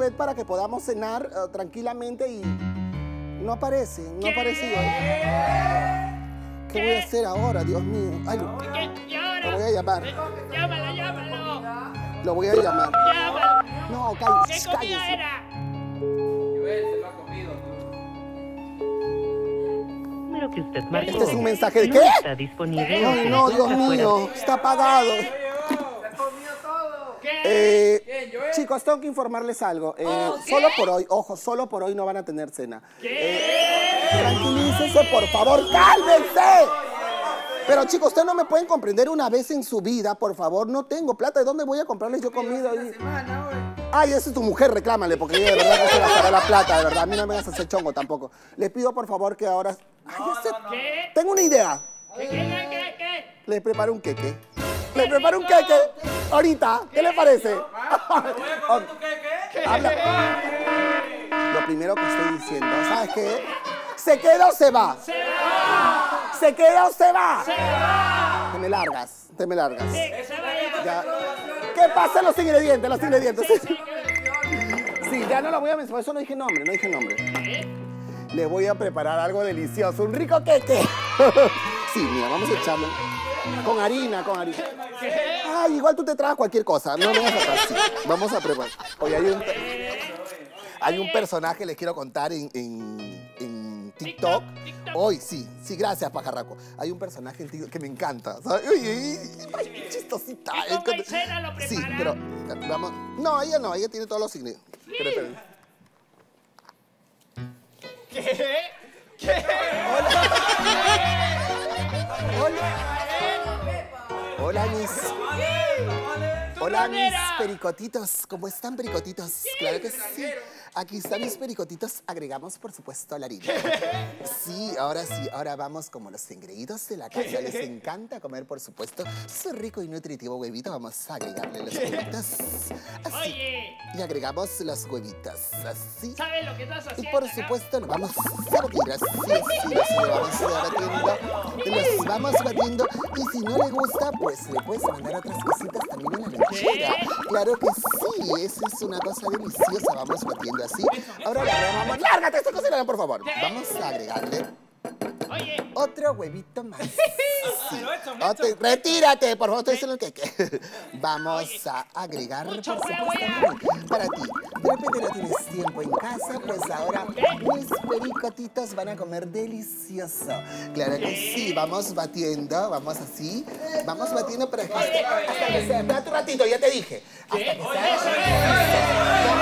buffet para que podamos cenar eh, tranquilamente y no aparece, no ha aparecido. ¿Qué voy a hacer ahora, Dios mío? Ay, ¿Qué? ¿Y ahora? Lo voy a llamar. Eh, Llámalo, llámalo. lo voy a llamar. Llámalo. No, ¿Qué cállese, comida cállese. era? que usted marcó. Este es un mensaje de no ¿qué? está disponible. Ay, no, Dios mío, está apagado. ¿Qué? Eh, chicos, tengo que informarles algo. Eh, Solo por hoy, ojo, solo por hoy no van a tener cena. Eh, tranquilícense, por favor, cálmense. Pero chicos, ustedes no me pueden comprender una vez en su vida, por favor. No tengo plata. ¿De dónde voy a comprarles yo comida? Y- Ay, esa es tu mujer, reclámale, porque ella de verdad no se gastará la plata, de verdad. A mí no me vas a hacer chongo tampoco. Les pido, por favor, que ahora... Ay, sé- ¿Qué? Tengo una idea. ¿Qué? ¿Qué? ¿Qué? ¿Qué? Le preparo un queque. Le preparo un queque. Ahorita. ¿Qué le parece? Habla. Lo primero que estoy diciendo, ¿sabes qué? ¿Se queda o se va? ¡Se va! ¿Se queda o se va? ¡Se va! Te me largas, te me largas. ¿Qué pasa los ingredientes? Los ingredientes. Sí, ya no lo voy a mencionar. Por eso no dije nombre, no dije nombre. Le voy a preparar algo delicioso, un rico queque. Sí, mira, vamos a echarlo. Con harina, con harina. Ay, igual tú te traes cualquier cosa. No me vas a traer. Sí, vamos a preparar. Oye, hay un, hay un personaje, les quiero contar, en, en- en TikTok. Hoy, sí, sí, gracias, pajarraco. Hay un personaje en TikTok que me encanta. ¿sabes? Uy, ay, qué chistosita. ¿Y cómo en cena lo Sí, pero vamos. No, ella no, ella tiene todos los. Pero, esperen. ¿Qué? Hola, mis. Hola, mis pericotitos. ¿Cómo están, pericotitos? Claro que sí. Aquí están mis pericotitos. Agregamos, por supuesto, la harina. Sí, ahora sí. Ahora vamos como los engreídos de la casa. Les encanta comer, por supuesto, su rico y nutritivo huevito. Vamos a agregarle los huevitos. Así. Oye, Y agregamos los huevitos. Así. ¿sabes lo que estás Y haciendo? por acá? supuesto lo vamos a batir así, así, así lo vamos batiendo. Los vamos batiendo y si no le gusta, pues le puedes mandar otras cositas también en la lechera. Claro que sí, esa es una cosa deliciosa, vamos batiendo así. Ahora le agregamos, lárgate esta cocina, por favor. Vamos a agregarle Oye, otro huevito más. Sí. Otro- retírate, por favor, estoy haciendo el queque. Vamos a agregar, por supuesto, para ti. De repente no tienes tiempo en casa, pues ahora mis pericotitos van a comer delicioso. Claro que sí, vamos batiendo, vamos así. Vamos batiendo para que hasta que sea. Espérate un ratito, ya te dije. Hasta que sea.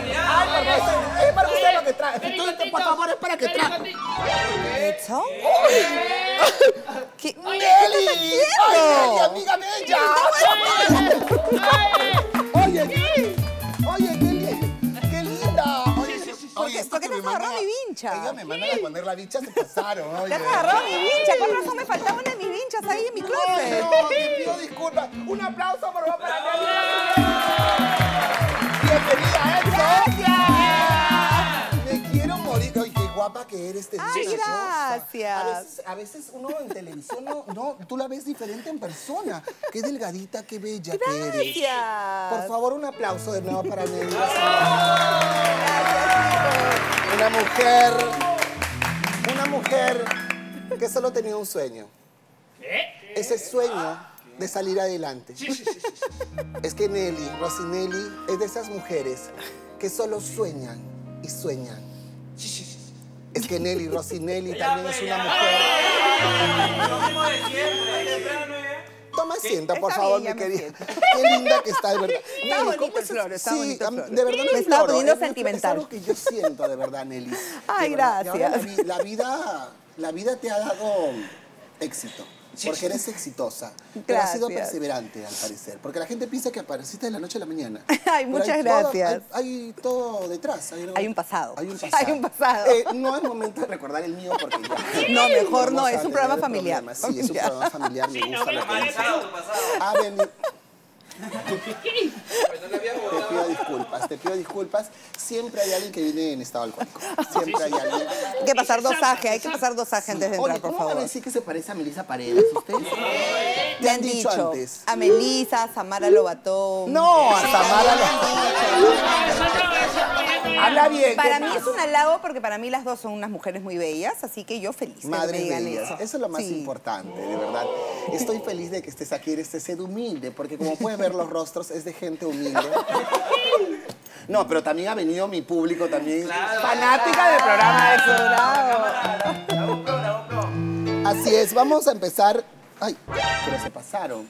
Es para usted lo que trae. Tú, por favor, es para que trae. ¿Eso? ¿Qué? ¡Nelly! ¡Ay, Nelly, amiga bella! Oye, Nelly. Oye, Nelly. ¡Qué linda! Oye, oye, ¿Por qué te has agarrado mi vincha? Ellos me mandan a poner la vincha, se pasaron. Te has agarrado mi vincha. Con razón me faltaba una de mis vinchas ahí en mi Ay, closet. no, te pido disculpas. Un aplauso, por favor, para Nelly. Bienvenida, Enzo. Me quiero morir. Ay, qué guapa que eres, te Ay, gracias. A veces, a veces uno en televisión no, no, tú la ves diferente en persona. Qué delgadita, qué bella que eres. Gracias. Por favor, un aplauso de nuevo para Nelly. Una mujer, una mujer que solo tenía un sueño. Ese sueño de salir adelante. Es que Nelly, Rosinelli, es de esas mujeres que solo sueñan y sueñan. Es que Nelly Rosinelli también es una mujer. Toma asiento, por Está favor, mi querida. Qué linda que está, de verdad. Nelly, bonito ¿cómo el es- floro, está sí, bonito am- floro. de verdad no Me es estaba floro, poniendo sentimental. Es algo que yo siento, de verdad, Nelly. Ay, verdad. Gracias. La vida, la vida te ha dado éxito. Porque eres exitosa. Pero has sido perseverante, al parecer. Porque la gente piensa que apareciste de la noche a la mañana. Ay, muchas hay todo- gracias. hay, hay todo detrás. Hay, Hay un pasado. Hay un pasado. Hay un pasado. Eh, no es momento de recordar el mío porque ya. No, mejor no, es un programa familiar. problemas. Sí, es un programa familiar, me gusta lo que dices. Ha venido, Te pido disculpas, te pido disculpas. Siempre hay alguien que viene en estado alcohólico. Siempre hay alguien. Hay que pasar dosaje, hay que pasar dosaje antes de entrar, Oye, por ¿cómo van a favor. decir que se parece a Melissa Paredes? ¿Ustedes? Han dicho antes? a Melissa, a Samara Lobatón. No, a Samara le Habla bien. Para ¿qué mí más? es un halago porque para mí las dos son unas mujeres muy bellas, así que yo feliz de que me Madre digan mía, eso. eso es lo más Sí. importante, de verdad. Estoy feliz de que estés aquí, eres ser humilde, porque como puedes ver los rostros es de gente humilde. No, pero también ha venido mi público también, fanática del programa Exo. Así es, vamos a empezar. Ay, pero se pasaron.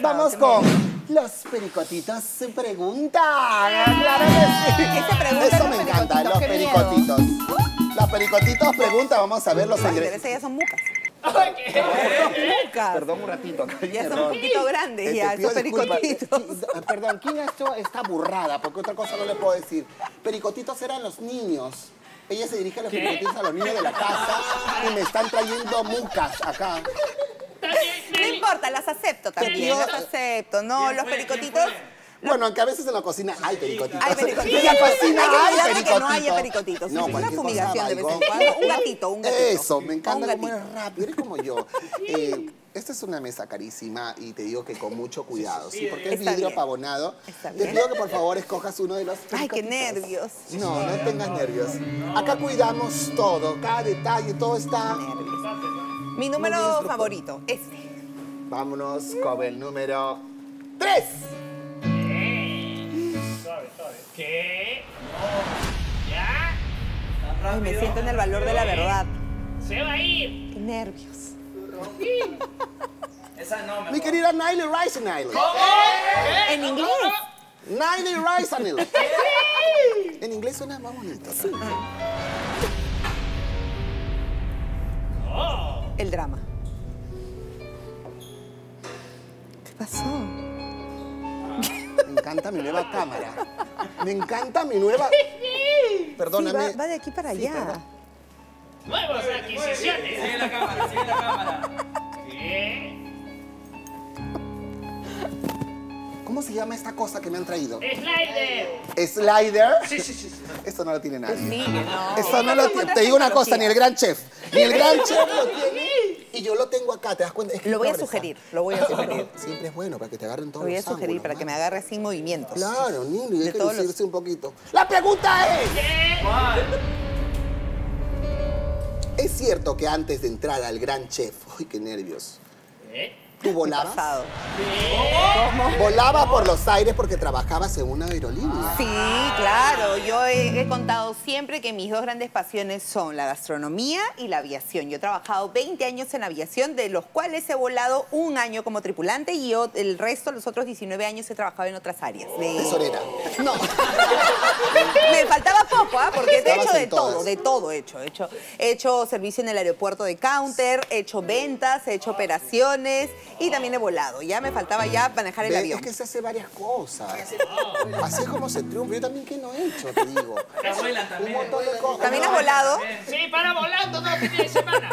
Vamos con los pericotitos se preguntan. Claro que sí. ¿Qué se preguntan Eso los me encanta, pericotitos? los pericotitos. Los pericotitos preguntan, vamos a ver los Ay, pero ingredientes. ya son mucas. Ay, ¿qué? Mucas. Perdón un ratito. Ya son un poquito grandes Eh, ya, esos pericotitos. Eh, eh, Perdón, ¿quién ha hecho esta burrada? Porque otra cosa no le puedo decir. Pericotitos eran los niños. Ella se dirige a los ¿Qué? pericotitos a los niños de la casa y me están trayendo mucas acá. No importa, las acepto también, pido- las acepto. No, los pericotitos. Bueno, aunque a veces en la cocina hay pericotitos. Hay pericotitos. En la cocina Hay hay pericotitos. que no haya pericotitos. No, Una fumigación de vez en cuando. Un gatito, un gatito. Eso, me encanta cómo eres rápido, eres como yo. Eh, esta es una mesa carísima y te digo que con mucho cuidado, ¿sí? Porque es vidrio pavonado. Te pido que por favor escojas uno de los Ay, qué nervios. No, no tengas nervios. Acá cuidamos todo, cada detalle, todo está... Nervios. Mi número favorito, este. Vámonos con el número 3. Suave, suave. ¿Qué? No. ¿Ya? Ay, me siento en el valor de la verdad. Se va a ir. Qué nervios. Mi querida Niley Risenile. En inglés. Niley Risenile. En inglés suena más bonito. El drama. ¿Qué pasó? Me encanta mi nueva cámara. Me encanta mi nueva... Sí, Perdóname. va, va de aquí para Sí, allá. perdón. Nuevas adquisiciones. Sigue la cámara, sigue la cámara. ¿Qué? ¿Cómo se llama esta cosa que me han traído? Slider. ¿Slider? Sí, sí, sí. sí. Esto no lo tiene nadie. Sigue, no. Eso no lo tiene. Te digo una cosa, ni el gran chef. Ni el gran chef lo tiene. Y yo lo tengo acá, ¿te das cuenta? Es que Lo voy a pobreza. sugerir, lo voy a sugerir. Siempre es bueno para que te agarren Lo todos voy a los sugerir ángulos, para que me agarre sin movimientos. Claro, niño, y De hay que los- lucirse un poquito. La pregunta es, ¿es cierto que antes de entrar al gran chef, uy, qué nervios, ¿Qué? Tú volabas? Pasado. Volaba por los aires porque trabajabas en una aerolínea. Sí, claro. Yo he, he contado siempre que mis dos grandes pasiones son la gastronomía y la aviación. Yo he trabajado 20 años en aviación, de los cuales he volado un año como tripulante y yo, el resto, los otros 19 años, he trabajado en otras áreas. De... Tesorera. No. Me faltaba poco, ¿ah? Porque he hecho de todas. todo, de todo he hecho. He hecho, he hecho servicio en el aeropuerto de counter, he hecho ventas, he hecho operaciones y también he volado. Ya me faltaba ya manejar el avión. Es que se hace varias cosas. Así es como se triunfa. Yo también que no he hecho, te digo. Abuela Un también. montón de cosas. ¿También has volado? Sí, para volando todo el fin de semana.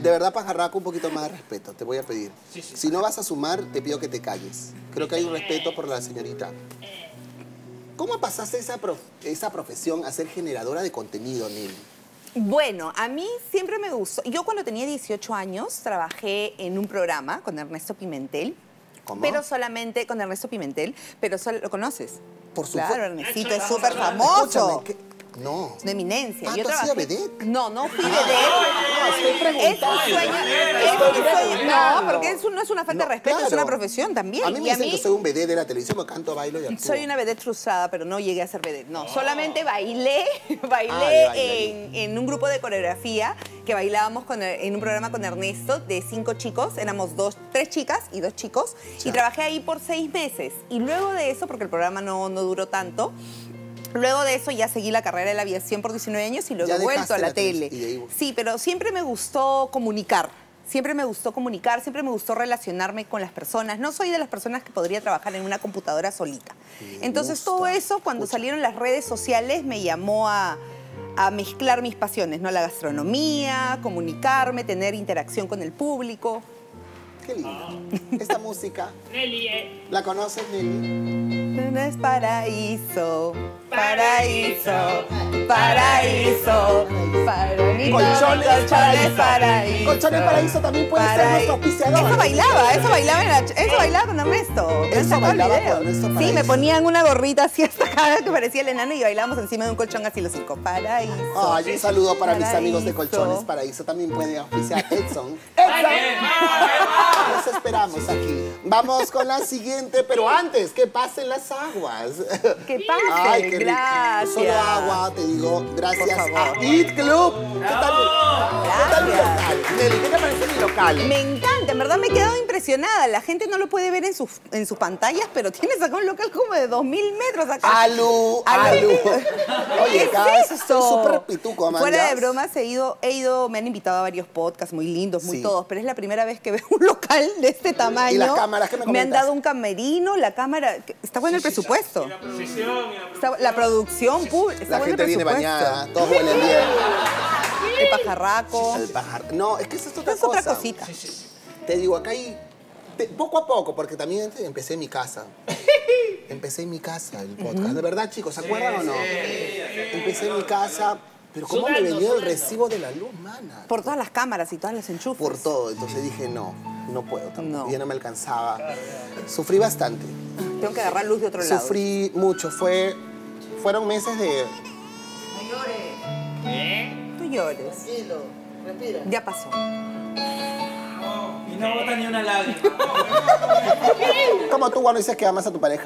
De verdad, pajarraco, un poquito más de respeto, te voy a pedir. Si no vas a sumar, te pido que te calles. Creo que hay un respeto por la señorita. ¿Cómo pasaste esa, prof- esa profesión a ser generadora de contenido, Nil? Bueno, a mí siempre me gustó. Yo cuando tenía 18 años trabajé en un programa con Ernesto Pimentel. ¿Cómo? Pero solamente con Ernesto Pimentel, pero solo lo conoces. Por supuesto. Claro, Ernestito es súper famoso. No. De eminencia. Ah, Yo ¿tú has sido trabajé- vedette? No, no fui No, estoy vedette. Es un sueño. es un sueño-. No, porque eso no es una falta de respeto, es una profesión también. A mí me y dicen mí que soy un vedette de la televisión, me canto, bailo y actúo. soy una vedette frustrada, pero no llegué a ser vedette. No, solamente bailé, bailé Ah, en, en un grupo de coreografía que bailábamos con, en un programa con Ernesto de cinco chicos. Éramos dos, tres chicas y dos chicos. Y trabajé ahí por seis meses. Y luego de eso, porque el programa no, no duró tanto, Luego de eso ya seguí la carrera de la aviación por 19 años y luego he vuelto a la, la tele- Sí, pero siempre me gustó comunicar. Siempre me gustó comunicar, siempre me gustó relacionarme con las personas. No soy de las personas que podría trabajar en una computadora solita. Me Entonces gusta. todo eso, cuando salieron las redes sociales, me llamó a, a mezclar mis pasiones, ¿no? La gastronomía, comunicarme, tener interacción con el público. Qué. Esta música, Nelly, eh. ¿la conoces, Nelly? No es paraíso, paraíso, paraíso, paraíso, Colchones Paraíso. paraíso. Colchones Paraíso también puede ser nuestro auspiciador. Eso bailaba, eso bailaba, en la, eso bailaba con Ernesto. Eso el bailaba video. con Ernesto Sí, me ponían una gorrita así hasta acá que parecía el enano y bailábamos encima de un colchón así los cinco. Paraíso. Ay, un saludo para mis amigos de Colchones Paraíso. También pueden auspiciar Edson. ¡Edson! Los esperamos aquí. Vamos con la siguiente, pero antes, que pasen las aguas. Que pasen, Ay, qué rico. gracias. Solo agua, te digo, gracias a Eat Club. ¿Qué tal, ¿Qué tal mi local? Nelly, ¿qué te parece mi local? Me encanta, en verdad me he quedado impresionada. La gente no lo puede ver en sus, en sus pantallas, pero tienes acá un local como de 2.000 metros acá. Alu, Alu. Alu. ¿Qué Oye, es cada vez estoy esto? súper pituco, Amanda. Fuera de bromas, he ido, he ido, me han invitado a varios podcasts muy lindos, muy Sí. todos, pero es la primera vez que veo un local de este tamaño. ¿Y las cámaras? ¿Qué me han comentas? dado un camerino, la cámara, está bueno el presupuesto. La producción, está La bueno gente el viene bañada, todos huelen bien. El pajarraco. El pájaro. No, es que esa es otra Es otra cosa. cosita. Te digo, acá hay. poco a poco, porque también empecé en mi casa. Empecé en mi casa el podcast. De verdad, chicos, ¿se acuerdan o no? Empecé en mi casa, pero ¿cómo me Sudando, venía el recibo de la luz, mana? Por todas las cámaras y todas las enchufes. Por todo. Entonces dije, no, no puedo tampoco. No. Ya no me alcanzaba. Sufrí bastante. Tengo que agarrar luz de otro lado. Sufrí mucho. Fue, fueron meses de. ¿Eh? No llores. Ya pasó. Y no bota ni una lágrima. Como tú cuando dices que amas a tu pareja.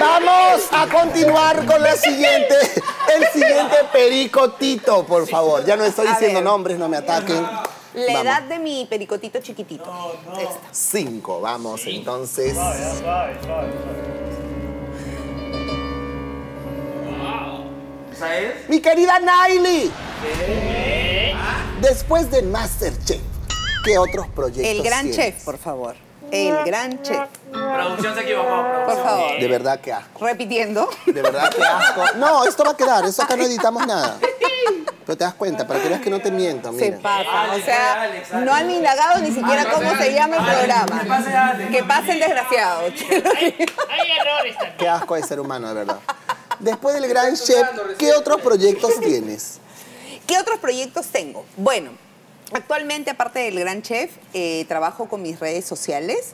Vamos a continuar con la siguiente. El siguiente pericotito, por favor. Ya no estoy diciendo nombres, no me ataquen. La Vamos. edad de mi pericotito chiquitito. Esta. Cinco, vamos entonces. Mi querida Naili. Después de Masterchef, ¿qué otros proyectos El gran tienes? chef, por favor. El gran chef. Producción se equivocó. Por producción. favor. De verdad que asco. Repitiendo. De verdad que asco. No, esto va a quedar. Eso acá no editamos nada. Pero te das cuenta, para que veas que no te miento, Se mira. pasa. O sea, Alex, Alex. no han indagado ni siquiera Alex, cómo se llama el programa. que pase Alex. Que pasen desgraciados. Hay, hay errores también. Qué asco de ser humano, de verdad. Después del gran chef, ¿qué otros proyectos tienes? ¿Qué otros proyectos tengo? Bueno, actualmente, aparte del Gran Chef, eh, trabajo con mis redes sociales,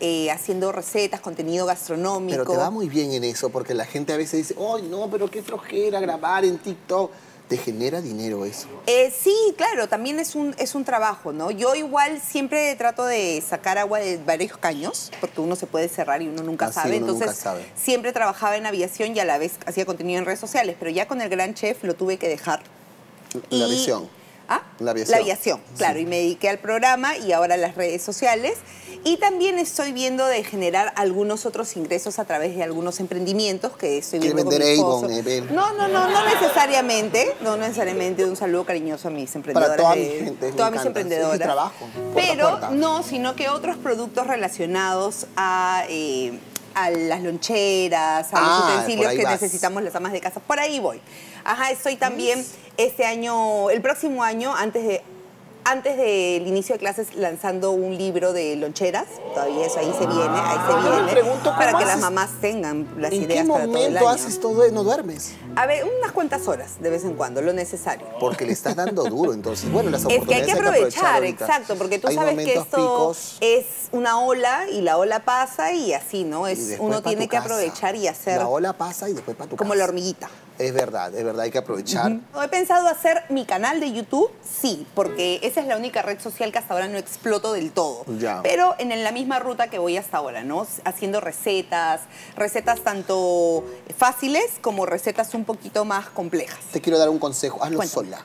eh, haciendo recetas, contenido gastronómico. Pero te va muy bien en eso, porque la gente a veces dice, ¡ay, no, pero qué flojera grabar en TikTok! Te genera dinero eso. Eh, sí, claro, también es un, es un trabajo, ¿no? Yo igual siempre trato de sacar agua de varios caños, porque uno se puede cerrar y uno nunca Ah, sí, sabe. uno Entonces, nunca sabe. siempre trabajaba en aviación y a la vez hacía contenido en redes sociales, pero ya con el Gran Chef lo tuve que dejar. La Y- visión. ¿Ah? La aviación. La aviación, claro. Y me dediqué al programa y ahora a las redes sociales. Y también estoy viendo de generar algunos otros ingresos a través de algunos emprendimientos que estoy ¿Quiere viendo con mi esposo. Avon? No, no, no, no necesariamente. No necesariamente. Un saludo cariñoso a mis emprendedoras. toda de- mi gente, Todas mis emprendedoras. trabajo, puerta Pero puerta. no, sino que otros productos relacionados a... eh, a las loncheras, a Ah, los por utensilios que vas. necesitamos las amas de casa. Por ahí voy. Ajá, estoy también este año, el próximo año, antes de antes del inicio de clases, lanzando un libro de loncheras. Todavía eso ahí se viene, ahí se Ah, yo me viene. pregunto para que las mamás tengan las ¿En qué ideas para todo el momento año. haces todo y no duermes? A ver, unas cuantas horas de vez en cuando, lo necesario. Porque le estás dando duro, entonces. Bueno, las Es que hay oportunidades que aprovechar, exacto, porque tú Hay sabes que esto picos. es una ola y la ola pasa y así, ¿no? Es, uno tiene que casa. aprovechar y hacer La ola pasa y después para tu como casa. la hormiguita. Es verdad, es verdad, hay que aprovechar. ¿He pensado hacer mi canal de YouTube? Sí, porque esa es la única red social que hasta ahora no exploto del todo. Ya. Pero en la misma ruta que voy hasta ahora, ¿no? Haciendo recetas, recetas tanto fáciles como recetas un poquito más complejas. Te quiero dar un consejo, hazlo Cuéntame. sola.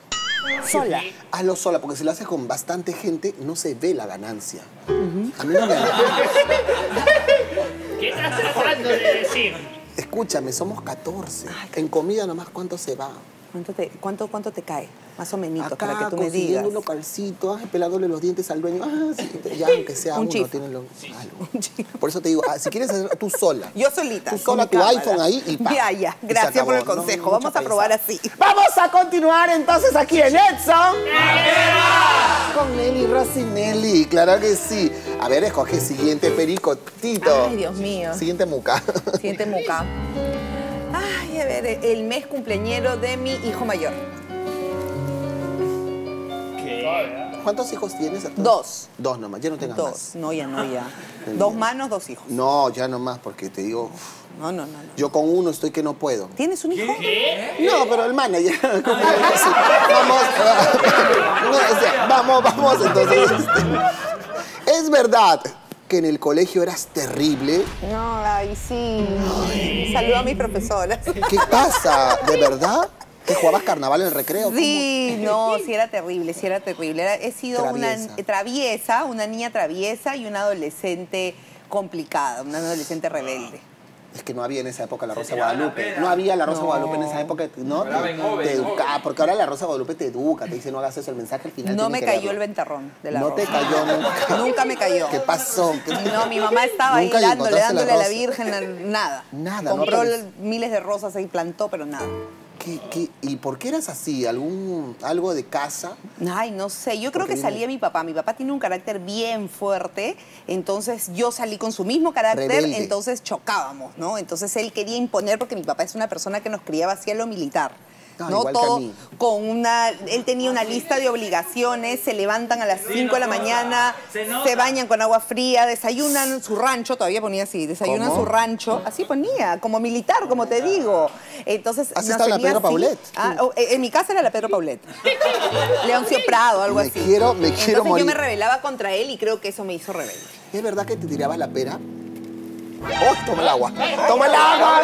Sola. Hazlo sola, porque si lo haces con bastante gente, no se ve la ganancia. A mí no me... ¿Qué estás tratando de decir? Escúchame, somos 14. En comida nomás, ¿cuánto se va? ¿Cuánto te, cuánto, cuánto te cae? Más o menos, para que tú me digas. un localcito, ay, pelándole los dientes al dueño. Ah, sí, ya, aunque sea Un uno, tiene lo- algo. Por eso te digo, ah, si quieres hacer tú sola. Yo solita. Tú sola, tu cámara. iPhone ahí y pa. Ya, ya. Gracias por el consejo. Vamos a probar así. Vamos a continuar entonces aquí en Edson. con Nelly Rossinelli, claro que sí. A ver, escoge siguiente pericotito. Ay, Dios mío. Siguiente muca. Siguiente muca. Ay, a ver, el mes cumpleañero de mi hijo mayor. ¿Cuántos hijos tienes? Dos. Dos nomás, ya no tengas Dos. más. No, ya no, ya. Dos manos, dos hijos. No, ya no más, porque te digo, No, no, no. no. yo con uno estoy que no puedo. ¿Tienes un hijo? No, pero el manager. así, Vamos, no, o sea, vamos, vamos. Entonces, este, es verdad que en el colegio eras terrible. No, ay, sí. Saludo a mis profesoras. ¿Qué pasa? ¿De verdad? ¿Que jugabas carnaval en el recreo? ¿Cómo? Sí, no, sí era terrible, sí era terrible. Era- he sido Traviesa. una traviesa, una niña traviesa y una adolescente complicada, una adolescente rebelde. Es que no había en esa época la Rosa la Guadalupe. No había la Rosa No. Guadalupe en esa época, ¿no? Te, en educa- porque ahora la Rosa Guadalupe te educa, te dice no hagas eso, el mensaje al final. No me cayó verlo. el ventarrón de la No te cayó nunca. Nunca me cayó. ¿Qué pasó? ¿Qué- No, mi mamá estaba ahí dándole, encontraste la dándole a la. Virgen, nada. Nada, Compró miles de rosas ahí, plantó, pero nada. ¿Qué- qué- ¿Y por qué eras así? ¿Algún, ¿Algo de casa? Ay, no sé, yo creo que viene- salía mi papá. Mi papá tiene un carácter bien fuerte, entonces yo salí con su mismo carácter, Rebelde. entonces chocábamos, ¿no? Entonces él quería imponer, porque mi papá es una persona que nos criaba hacia lo militar. Ah, ¿no? Todo con una. Él tenía una lista de obligaciones, se levantan a las 5 de la mañana, se bañan con agua fría, desayunan su rancho, todavía ponía así, desayunan ¿Cómo? su rancho, así ponía, como militar, como te digo. Entonces. ¿Has nos en la tenía Pedro así. Paulet? Ah, oh, en mi casa era la Pedro Paulet. Leoncio Prado, algo Me así. quiero- me quiero Entonces morir. yo me rebelaba contra él y creo que eso me hizo rebelde. ¿Es verdad que te tirabas la pera? ¡Oh, toma el agua! ¡Toma el agua!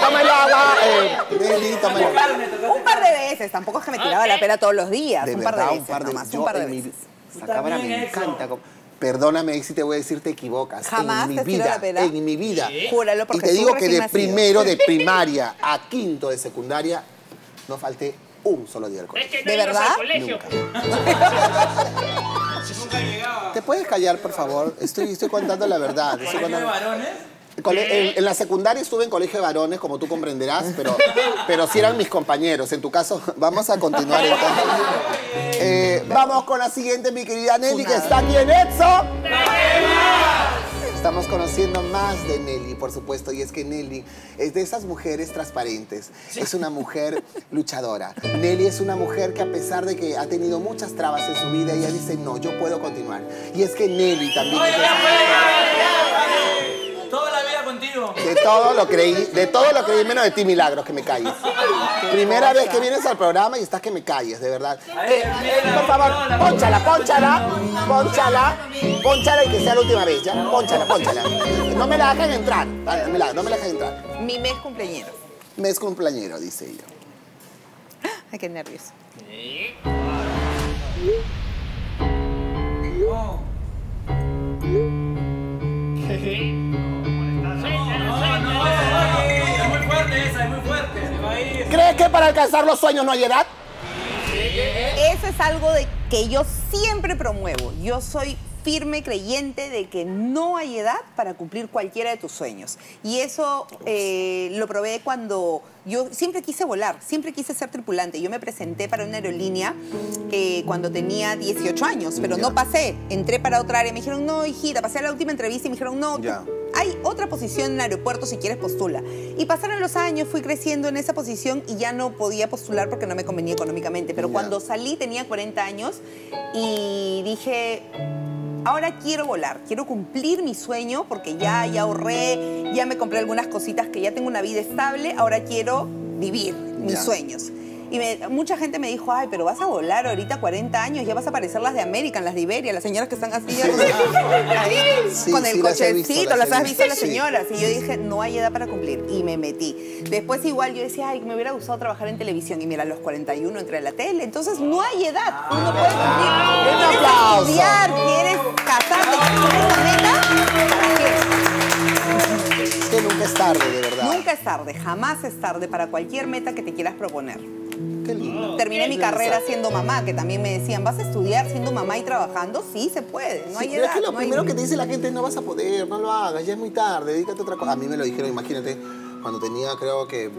¡Toma el agua! Eh, Nelly, toma el agua. Un par de veces, tampoco es que me tiraba la pera todos los días, De un par de verdad, veces un par de nomás, yo un par de en mi- veces. Esa cámara También me encanta. como- Perdóname, ahí sí te voy a decir, te equivocas. Jamás en mi te vida, la pera. en mi vida. Júralo por Y te digo que de nacido. primero de primaria a quinto de secundaria no falté un solo día al Es colegio. que no ¿De verdad? al colegio. ¿Te puedes callar, por favor? Estoy, estoy contando la verdad. Estoy ¿Colegio de contando- varones? En, en la secundaria estuve en colegio de varones, como tú comprenderás, pero, pero sí eran mis compañeros. En tu caso, vamos a continuar entonces. Eh, vamos con la siguiente, mi querida Nelly, que está aquí en Edso. Estamos conociendo más de Nelly, por supuesto, y es que Nelly es de esas mujeres transparentes. Es una mujer luchadora. Nelly es una mujer que a pesar de que ha tenido muchas trabas en su vida, ella dice, no, yo puedo continuar. Y es que Nelly también es contigo. De todo lo creí, de todo lo creí, menos de ti, Milagros, que me calles. Primera vez que vienes al programa y estás que me calles, de verdad. Eh, eh, por favor, ponchala, ponchala, ponchala, ponchala y que sea la última vez, ¿ya? Ponchala, ponchala. No me la dejen entrar, no me la dejen entrar. Mi mes cumpleañero. Mes cumpleañero, dice ella. Ay, qué nervios. No. ¿Crees que para alcanzar los sueños no hay edad? Eso es algo de que yo siempre promuevo. Yo soy firme creyente de que no hay edad para cumplir cualquiera de tus sueños. Y eso eh, lo probé cuando yo siempre quise volar, siempre quise ser tripulante. Yo me presenté para una aerolínea que cuando tenía 18 años, pero no pasé. Entré para otra área, me dijeron, no, hijita, pasé a la última entrevista y me dijeron, no, Ya. hay otra posición en el aeropuerto, si quieres postula. Y pasaron los años, fui creciendo en esa posición y ya no podía postular porque no me convenía económicamente. Pero Ya. cuando salí tenía 40 años y dije, ahora quiero volar, quiero cumplir mi sueño porque ya, ya ahorré, ya me compré algunas cositas que ya tengo una vida estable, ahora quiero vivir mis Ya. sueños. Y me- mucha gente me dijo, ay, pero vas a volar ahorita 40 años, ya vas a parecer las de American, las de Iberia, las señoras que están así ahí, Sí, con el cochecito, las has visto visto, las sí. señoras. Y yo dije, no hay edad para cumplir. Y me metí. Después igual yo decía, ay, me hubiera gustado trabajar en televisión. Y mira, a los 41 entré a la tele. Entonces no hay edad. Uno puede cumplir. Un ¿Quieres aplauso. Tarde, de verdad. Nunca es tarde. Jamás es tarde para cualquier meta que te quieras proponer. Qué lindo. Terminé mi carrera siendo mamá, que también me decían, ¿vas a estudiar siendo mamá y trabajando? Sí, se puede. No hay Sí, pero edad. es que lo no hay- primero que te dice la gente es no vas a poder, no lo hagas, ya es muy tarde, dedícate a otra cosa. A mí me lo dijeron, imagínate, cuando tenía creo que eh,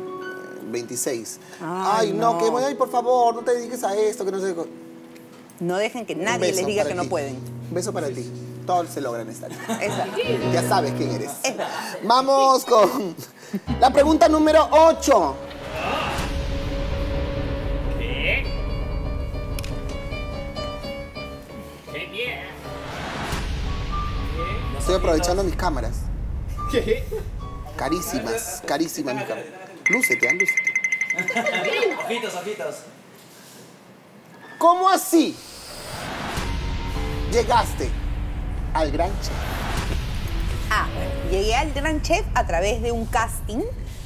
26. Ay, Ay, no, no. que voy, ay, por favor, no te dediques a esto, que no sé. qué". No dejen que nadie les diga que no ti. pueden. Un beso para ti. Todos se logran estar. Esa. Ya sabes quién eres. Vamos con la pregunta número 8. ¿Qué? ¡Qué bien! Estoy aprovechando mis cámaras. ¿Qué? Carísimas, carísimas mis cámaras. Lúcete, ah, lúcete. Ojitos, ojitos. ¿Cómo así llegaste al gran chef? Ah, llegué al Gran Chef a través de un casting.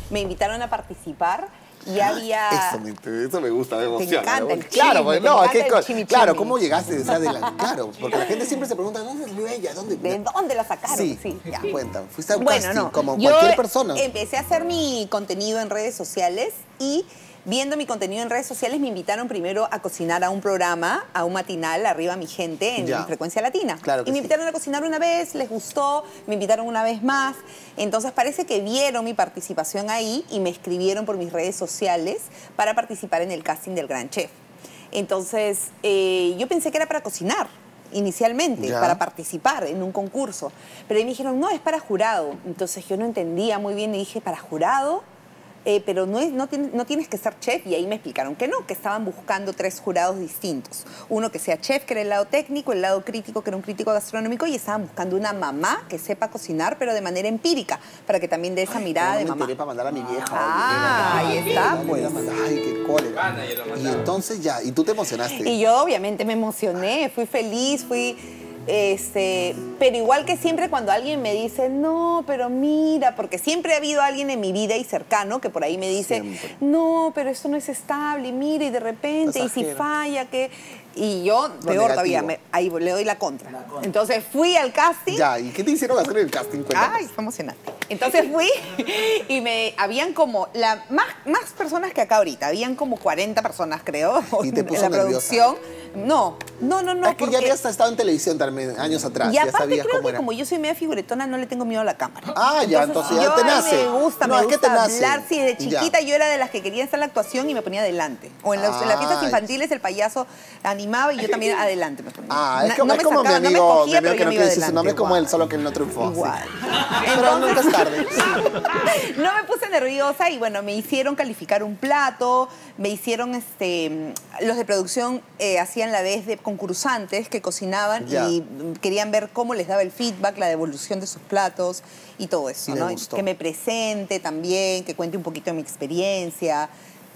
Me invitaron a participar y había... Eso me, eso me gusta, me emociona. encanta el. Claro, te no, es que, el claro, ¿cómo llegaste? De la- claro, porque la gente siempre se pregunta, ¿dónde salió ella? ¿Dónde? ¿De dónde la sacaron? Sí, ya. cuéntame. Fuiste a un Bueno, casting no. como Yo cualquier persona. Empecé a hacer mi contenido en redes sociales y viendo mi contenido en redes sociales me invitaron primero a cocinar a un programa, a un matinal, arriba mi gente, en Ya. Frecuencia Latina. Claro y me sí. invitaron a cocinar una vez, les gustó, me invitaron una vez más. Entonces parece que vieron mi participación ahí y me escribieron por mis redes sociales para participar en el casting del Gran Chef. Entonces eh, yo pensé que era para cocinar inicialmente, Ya. para participar en un concurso. Pero ahí me dijeron, no, es para jurado. Entonces yo no entendía muy bien y dije, ¿para jurado? Eh, pero no, es, no, tienes, no tienes que ser chef. Y ahí me explicaron que no, que estaban buscando tres jurados distintos. Uno que sea chef, que era el lado técnico, el lado crítico, que era un crítico gastronómico, y estaban buscando una mamá que sepa cocinar, pero de manera empírica, para que también dé esa mirada no de me mamá. para mandar a mi vieja. Ah, oye. ahí está, pues. Ay, qué cólera. Y entonces ya, y tú te emocionaste. Y yo obviamente me emocioné, fui feliz, fui... Este, pero igual que siempre cuando alguien me dice, no, pero mira, porque siempre ha habido alguien en mi vida y cercano que por ahí me dice, Siempre. no, pero esto no es estable, y mira, y de repente, y si falla, que... Y yo, peor todavía, me- ahí le doy la contra. Entonces fui al casting. Ya, ¿y qué te hicieron hacer en el casting? Cuéntanos. Ay, fue emocionante. Entonces fui y me habían como la más, más personas que acá ahorita, habían como 40 personas creo Y te en puso la nerviosa. producción. No, no, no, no. es que ya porque- habías estado en televisión también años atrás. y ya aparte sabías creo cómo que era. como yo soy media figuretona, no le tengo miedo a la cámara. Ah, ya, entonces ya te nace. me gusta, No, me es que gusta te nace. hablar. Sí, de Ya. chiquita yo era de las que quería estar en la actuación y me ponía adelante. O en, los- en las fiestas Ay. infantiles el payaso animaba y yo también adelante me ponía. Ah, es como, no es me como sacaba, mi no me amigo, mi que no me quiere iba decir su nombre como él, solo que él no triunfó. Igual. Pero nunca es tarde. no me puse nerviosa y bueno, me hicieron calificar un plato, me hicieron, este, los de producción eh, hacían la vez de concursantes que cocinaban Ya. y querían ver cómo les daba el feedback, la devolución de sus platos y todo eso, Y ¿no? Que me presente también, que cuente un poquito de mi experiencia,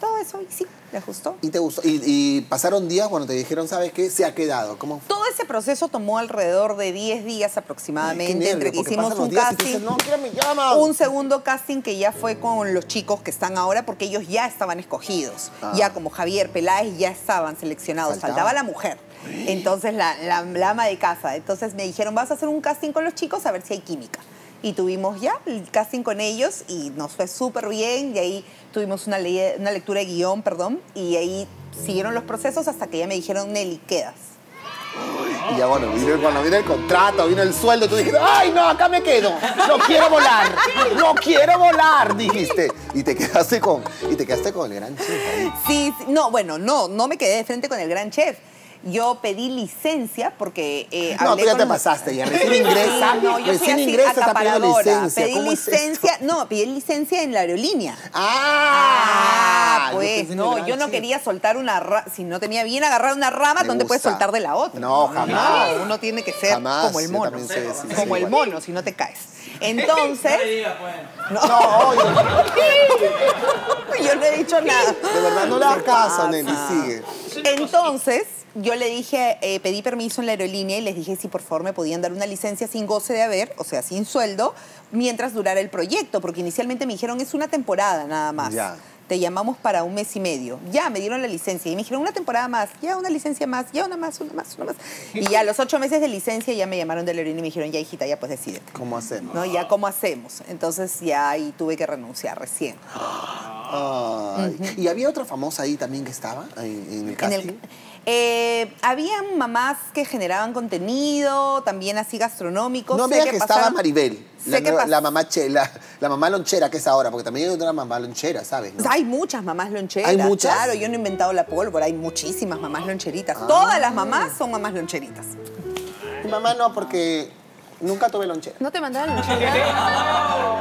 todo eso y sí, les gustó. ¿Y te gustó? ¿Y, y pasaron días cuando te dijeron, ¿sabes qué? Se ha quedado. ¿Cómo? Todo ese proceso tomó alrededor de 10 días aproximadamente, Ay, entre que hicimos un casting. dicen, no, quiero me llaman. Un segundo casting que ya fue con los chicos que están ahora porque ellos ya estaban escogidos. Ah. Ya como Javier Peláez ya estaban seleccionados. Faltaba. Faltaba la mujer. Entonces la, la, la ama de casa. Entonces me dijeron, vas a hacer un casting con los chicos a ver si hay química. Y tuvimos ya el casting con ellos y nos fue súper bien. Y ahí tuvimos una, le- una lectura de guion, perdón. Y ahí siguieron los procesos hasta que ya me dijeron, Nelly, quedas. Y ya bueno, vino, cuando vino el contrato, vino el sueldo, tú dijiste, ¡ay, no, acá me quedo! ¡No quiero volar! ¡No quiero volar! Dijiste. Y te quedaste con, y te quedaste con el gran chef. Sí, sí, no, bueno, no, no me quedé de frente con el gran chef. Yo pedí licencia porque eh, No, tú ya con te pasaste, ya recién ingresa, no, yo recién así, ingresa, está pidiendo licencia. Pedí ¿Cómo es licencia, no, pedí licencia en la aerolínea. ¡Ah! Ah, pues no, yo no quería soltar una rama, si no tenía bien agarrada una rama, Me ¿dónde puedes soltar de la otra? No, jamás. No, uno tiene que ser Jamás, como el mono. sé como sí, el igual. mono, si no te caes. No Entonces, pues. No, oye, yo no he dicho nada. de verdad no le hagas caso? Nelly, sigue. Entonces, yo le dije, eh, pedí permiso en la aerolínea y les dije si por favor me podían dar una licencia sin goce de haber, o sea, sin sueldo, mientras durara el proyecto, porque inicialmente me dijeron es una temporada nada más. Ya. Te llamamos para un mes y medio. Ya, me dieron la licencia y me dijeron una temporada más, ya una licencia más, ya una más, una más, una más. Y ya a los ocho meses de licencia ya me llamaron de la aerolínea y me dijeron, ya hijita, ya pues decídete. ¿Cómo hacemos? ¿no? Ya, ¿cómo hacemos? Entonces ya ahí tuve que renunciar recién. Ay. ¿Y había otra famosa ahí también que estaba en, en el En casting? el- eh, habían mamás que generaban contenido, también así gastronómico. No Sé había que estaba Maribel, sé la, nueva- mamá che- la, la mamá lonchera que es ahora, porque también hay otra mamá lonchera, ¿sabes? no? Hay muchas mamás loncheras. ¿Hay muchas? Ah. Claro, yo no he inventado la pólvora, hay muchísimas mamás loncheritas. Todas las mamás son mamás loncheritas. Mi mamá no, porque nunca tuve lonchera. ¿No te mandaban lonchera?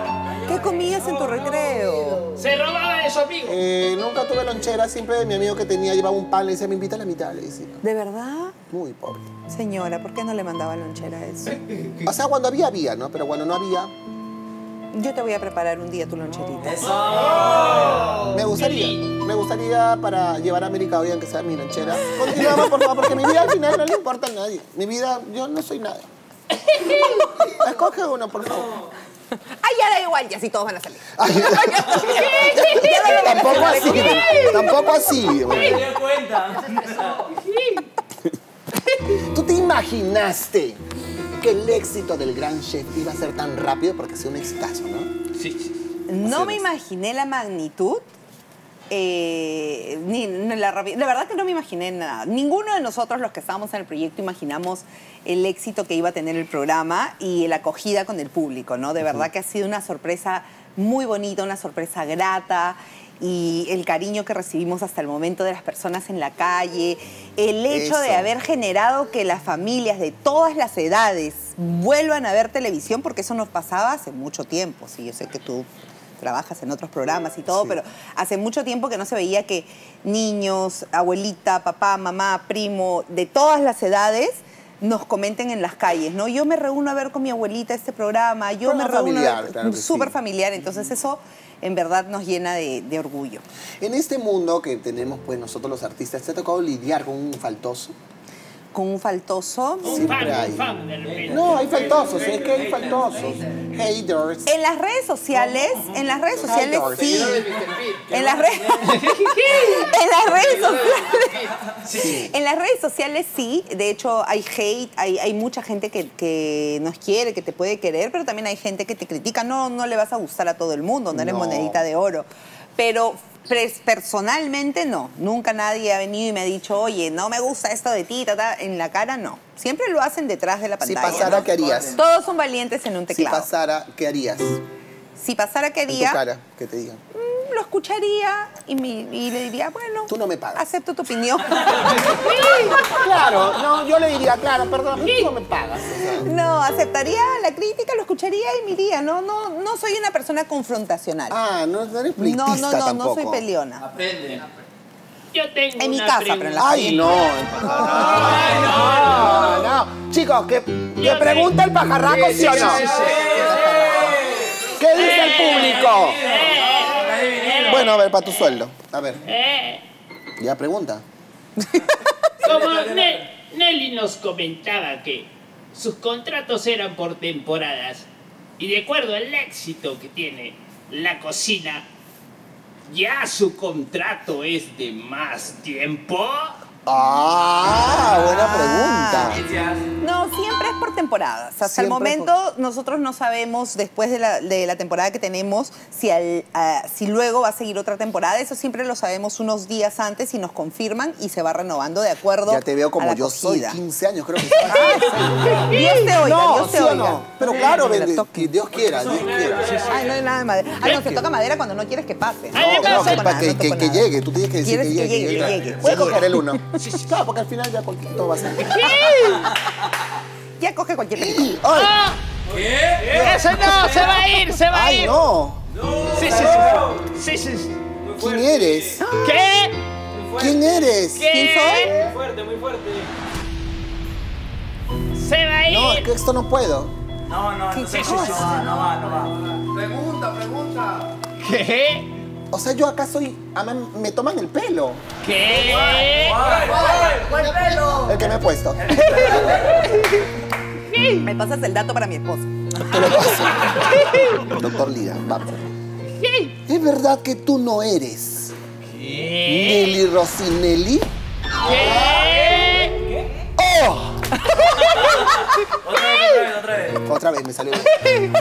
¿Qué comías en tu recreo? Se robaba de su amigo. Eh, nunca tuve lonchera, siempre mi amigo que tenía llevaba un pan, le decía, me invita a la mitad, le decía. ¿De verdad? Muy pobre. Señora, ¿por qué no le mandaba lonchera a eso? O sea, cuando había, había, ¿no? Pero cuando no había, Yo te voy a preparar un día tu loncherita. me gustaría. Me gustaría para llevar a América hoy, aunque sea mi lonchera. Continuamos, por favor, porque mi vida al final no le importa a nadie. Mi vida, yo no soy nada. Escoge uno, por favor. Ay, ya da igual, ya sí todos van a salir. Ay, tampoco así, tampoco así. Me dio cuenta. ¿Tú te imaginaste que el éxito del gran chef iba a ser tan rápido? Porque ha sido un exitazo, ¿no? Sí. No me imaginé la magnitud. Eh, ni, ni la, verdad que no me imaginé nada. Ninguno de nosotros, los que estábamos en el proyecto, imaginamos el éxito que iba a tener el programa y la acogida con el público, ¿no? De verdad que ha sido una sorpresa muy bonita, una sorpresa grata y el cariño que recibimos hasta el momento de las personas en la calle, el hecho de haber generado que las familias de todas las edades vuelvan a ver televisión, porque eso nos pasaba hace mucho tiempo. Sí, yo sé que tú trabajas en otros programas y todo, Sí. pero hace mucho tiempo que no se veía que niños, abuelita, papá, mamá, primo, de todas las edades nos comenten en las calles, ¿no? Yo me reúno a ver con mi abuelita este programa, yo Programa me reúno familiar, claro sí. súper familiar, entonces eso en verdad nos llena de, de orgullo. En este mundo que tenemos, pues, nosotros los artistas, ¿te ha tocado lidiar con un faltoso? Con un faltoso, Un Siempre fan, hay. un fan del. No, hay faltosos, es que hay faltosos. Haters. En las redes sociales, en las redes sociales Haters. sí. En las redes En las redes sociales. En las redes sociales sí, de hecho hay hate, hay, hay mucha gente que, que nos quiere, que te puede querer, pero también hay gente que te critica, no, no le vas a gustar a todo el mundo, no eres No. monedita de oro. Pero personalmente no, nunca nadie ha venido y me ha dicho, oye, no me gusta esto de ti, ta, ta", en la cara no. Siempre lo hacen detrás de la Si pantalla. pasara, ¿no? ¿qué harías? Todos son valientes en un Si teclado. pasara, ¿qué harías? Si pasara, ¿qué En tu haría? cara, que te digan. Mm, Lo escucharía y, mi- y le diría, bueno. Tú no me pagas. Acepto tu opinión. Claro, no, yo le diría, claro, perdón, tú no me pagas. o sea. no, aceptaría la crítica, lo escucharía y me iría. No, no, no soy una persona confrontacional. Ah, no, no eres no, no, no, tampoco. no soy peleona. Aprende. Yo tengo En mi una casa, pregunta. pero en la Ay, no. No, no, no. Chicos, que, que pregunta el pajarraco, ¿sí o no? ¿Qué dice el público? Bueno, a ver, para tu sueldo. A ver, Eh, ya pregunta. como Ne- Nelly nos comentaba que sus contratos eran por temporadas y de acuerdo al éxito que tiene la cocina, ya su contrato es de más tiempo. Ah, buena pregunta. Gracias. No, siempre es por temporadas. Hasta el momento nosotros no sabemos, después de la, de la temporada que tenemos, si, al- ah, si luego va a seguir otra temporada. Eso siempre lo sabemos unos días antes y nos confirman y se va renovando de acuerdo Ya te veo como yo soy, acogida. 15 años creo que estás. Dios te oiga, No, Dios te ¿sí oiga. no? Pero claro, Que que Dios quiera, Dios quiera. Ay, no hay nada de madera. Ay, no, se toca madera cuando no quieres que pase. No, no, que, que, no que- que nada. llegue, tú tienes que decir que que llegue. llegue, que llegue. Voy a Que coger el uno. Claro, porque al final ya cualquier- todo va a ser. Ya coge cualquier película. ¡Ay! ¿Qué? Eso no, se va a ir, se va a ¡Ay, ir. no! Sí, sí, sí. Sí, sí, ¿Quién eres? ¿Qué? Muy fuerte. ¿Quién eres? ¿Qué? ¿Quién soy? Muy fuerte, muy fuerte. Se va a ir. No, es que esto no puedo. No, no, no, sí, sí, no sí. va, no va, no va. Pregunta, pregunta. ¿Qué? O sea, yo acá soy. me toman el pelo. ¿Qué? ¿Cuál pelo? El que me he puesto. Me pasas el dato para mi esposo. Te lo paso. Doctor Lira, vamos. ¿Es verdad que tú no eres ¿Qué? Nelly Rosinelli? ¿Qué? ¡Oh! Otra vez, otra vez, otra vez. Otra vez me salió bien.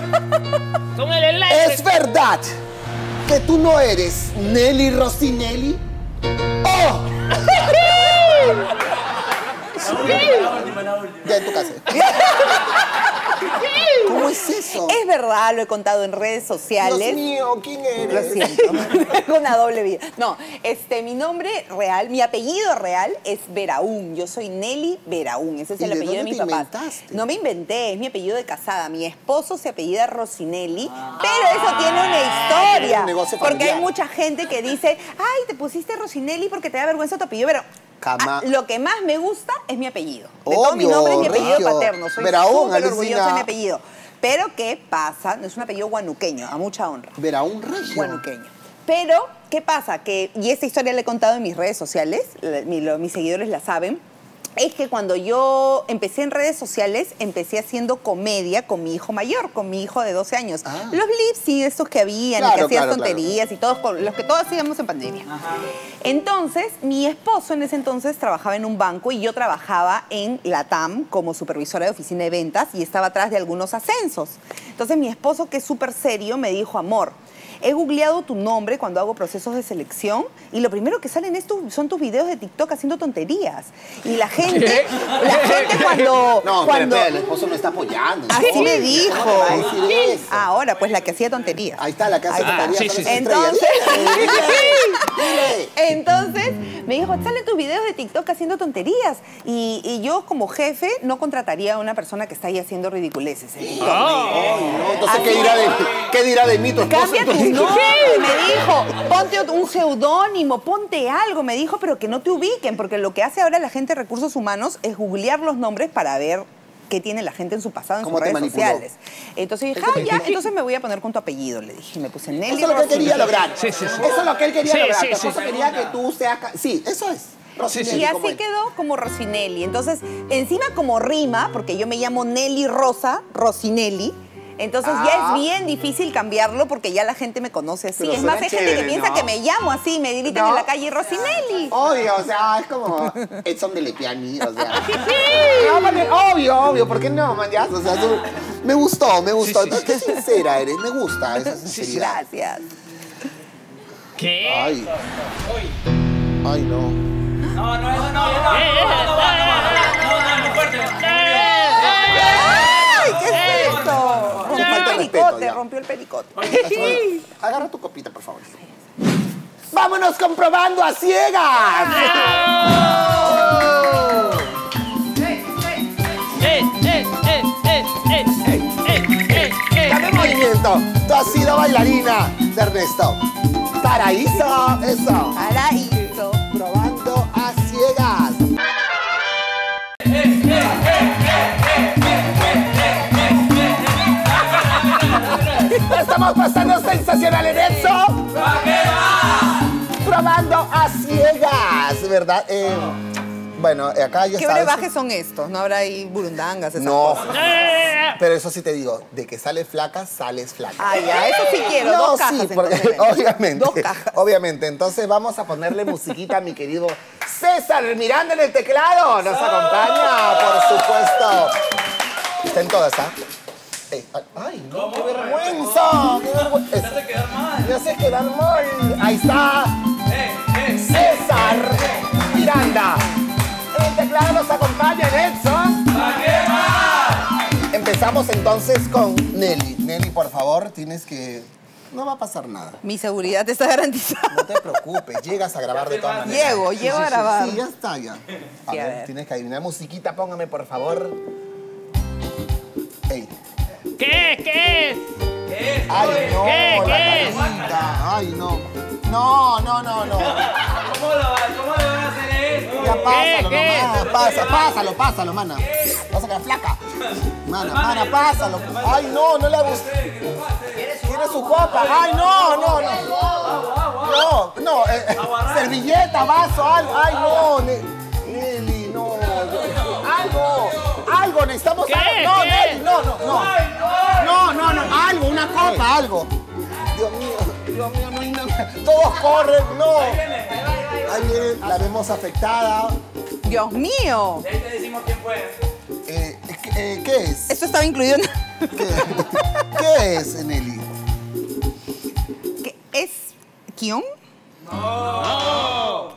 ¿Es verdad que tú no eres Nelly Rosinelli? ¡Oh! La última, la última. Ya en tu casa. ¿Cómo es eso? Es verdad, lo he contado en redes Dios sociales. mío, ¿quién eres? Lo siento, una doble vida. No, este, mi nombre real, mi apellido real es Veraún. Yo soy Nelly Veraún. Ese es ¿Y el apellido de papás. inventaste? No me inventé, es mi apellido de casada. Mi esposo se apellida Rosinelli, pero eso tiene una historia. un negocio porque hay mucha gente que dice, ay, te pusiste Rosinelli porque te da vergüenza tu apellido, pero ah, lo que más me gusta es mi apellido. De todos mis Obvio, nombres, mi apellido paterno. Soy súper orgullosa de mi apellido. Pero, ¿qué pasa? No es un apellido guanuqueño, a mucha honra Verá un regio. guanuqueño. Pero, ¿qué pasa? Que, y esta historia la he contado en mis redes sociales, la- mi- lo- mis seguidores la saben, es que cuando yo empecé en redes sociales, empecé haciendo comedia con mi hijo mayor, con mi hijo de 12 años. Ah. Los lips y estos que habían, y que hacían claro, tonterías y todos, con- los que todos hacíamos en pandemia. Entonces, mi esposo en ese entonces trabajaba en un banco y yo trabajaba en la TAM como supervisora de oficina de ventas y estaba atrás de algunos ascensos. Entonces, mi esposo, que es súper serio, me dijo, amor, he googleado tu nombre cuando hago procesos de selección y lo primero que salen es tu- son tus videos de TikTok haciendo tonterías. Y la gente, la gente cuando... No, cuando pero, el esposo no está apoyando. Así me dijo. ¿Cómo te va a decir eso? Ahora, pues la que hacía tonterías. Ahí está la de Ah, tonterías, sí, sí, sí. Entonces-. Entonces me dijo, salen tus videos de TikTok haciendo tonterías. Y, y yo como jefe no contrataría a una persona que está ahí haciendo ridiculeces en TikTok. Ay, no, entonces, ¿qué dirá, de, ¿qué dirá de mí tu esposo? Cambia tu nombre, me dijo. Ponte un seudónimo, ponte algo, me dijo, pero que no te ubiquen, porque lo que hace ahora la gente de recursos humanos es googlear los nombres para ver qué tiene la gente en su pasado, en ¿Cómo sus te redes manipuló? sociales. Entonces dije, ah, ya, entonces me voy a poner con tu apellido, le dije. Me puse Nelly Eso es lo que él quería lograr. Sí, sí, sí. Eso es lo que él quería Sí, lograr. sí, tu sí, esposo sí. quería que tú seas... Sí, eso es. Rosinelli, Y así quedó como Rosinelli. Entonces, encima como rima, porque yo me llamo Nelly Rosa, Rosinelli. Entonces ya Ah. es bien difícil cambiarlo porque ya la gente me conoce así. Pero es más, hay gente que piensa ¿no? que me llamo así, me gritan No. en la calle Rosinelli. Obvio, o sea, es como Edson de Lepiani, o sea. No, man, obvio, obvio, ¿por qué no, man? Ya, o sea, tú- me gustó, me gustó. Sí, sí, sí. Qué sincera eres, me gusta esa sinceridad. Gracias. ¿Qué? Ay. Ay, no. No, no, eso no, no, no, no, no, no, va, no, va, no, no, no, muy fuerte. ¡Ay, pericote, ya. rompió el pericote. Agarra tu copita, por favor. ¡Vámonos comprobando a ciegas! ¡Eh, eh, eh, eh, eh, eh, eh, eh! Dame movimiento. Tú has sido bailarina de Ernesto. Paraíso, eso. Paraíso. Estamos pasando sensacional en eso. Probando a ciegas, ¿verdad? Eh, bueno, eh, acá ya ¿Qué sabes. brebajes son estos? ¿No habrá ahí burundangas? Esas No, cosas? pero eso sí te digo, de que sales flaca, sales flaca. Ah, ya, eso sí quiero. No, dos cajas, sí, porque entonces, ven. obviamente. Dos cajas. Obviamente. Entonces vamos a ponerle musiquita a mi querido César Miranda en el teclado. Nos acompaña, por supuesto. Está en todas, ¿ah? Ay, ay, no, qué vergüenza. Qué vergüenza. Te hace quedar mal. Me hace quedar mal. Ahí está Eh, eh, César Miranda. En el teclado nos acompaña Edson. ¿pa' qué más? Empezamos entonces con Nelly. Nelly, por favor, tienes que... No va a pasar nada. Mi seguridad está garantizada. No te preocupes, llegas a grabar de todas maneras. Llego, llego a grabar. Sí, ya está, ya. A Sí, a ver, ver. tienes que adivinar. Musiquita, póngame, por favor. Ey. ¿Qué? ¿Qué es? Ay, no, ¿Qué? la ¿Qué? carita. Ay, no. No, no, no, no. ¿Cómo lo va- cómo le van a hacer esto? Ya pásalo qué? nomás. Pasa, pásalo, pásalo, mana. Vas a quedar flaca. Mana, mana, pásalo. Ay, no, no le gusta. Quiere su copa. Ay, no, no, no. No, no. eh, eh, servilleta, vaso, algo. Ay, no. Algo, necesitamos ¿Qué? algo. No, ¿Qué? Nelly, no, no, no. No, no, no. Algo, una copa, algo. Dios mío, Dios mío, no hay nada. Todos corren, no. Ahí viene, la vemos afectada. Dios mío. Y ahí te decimos quién fue. Eh, eh, ¿Qué es? Esto estaba incluido en... ¿Qué, qué es, Nelly? que es esquión?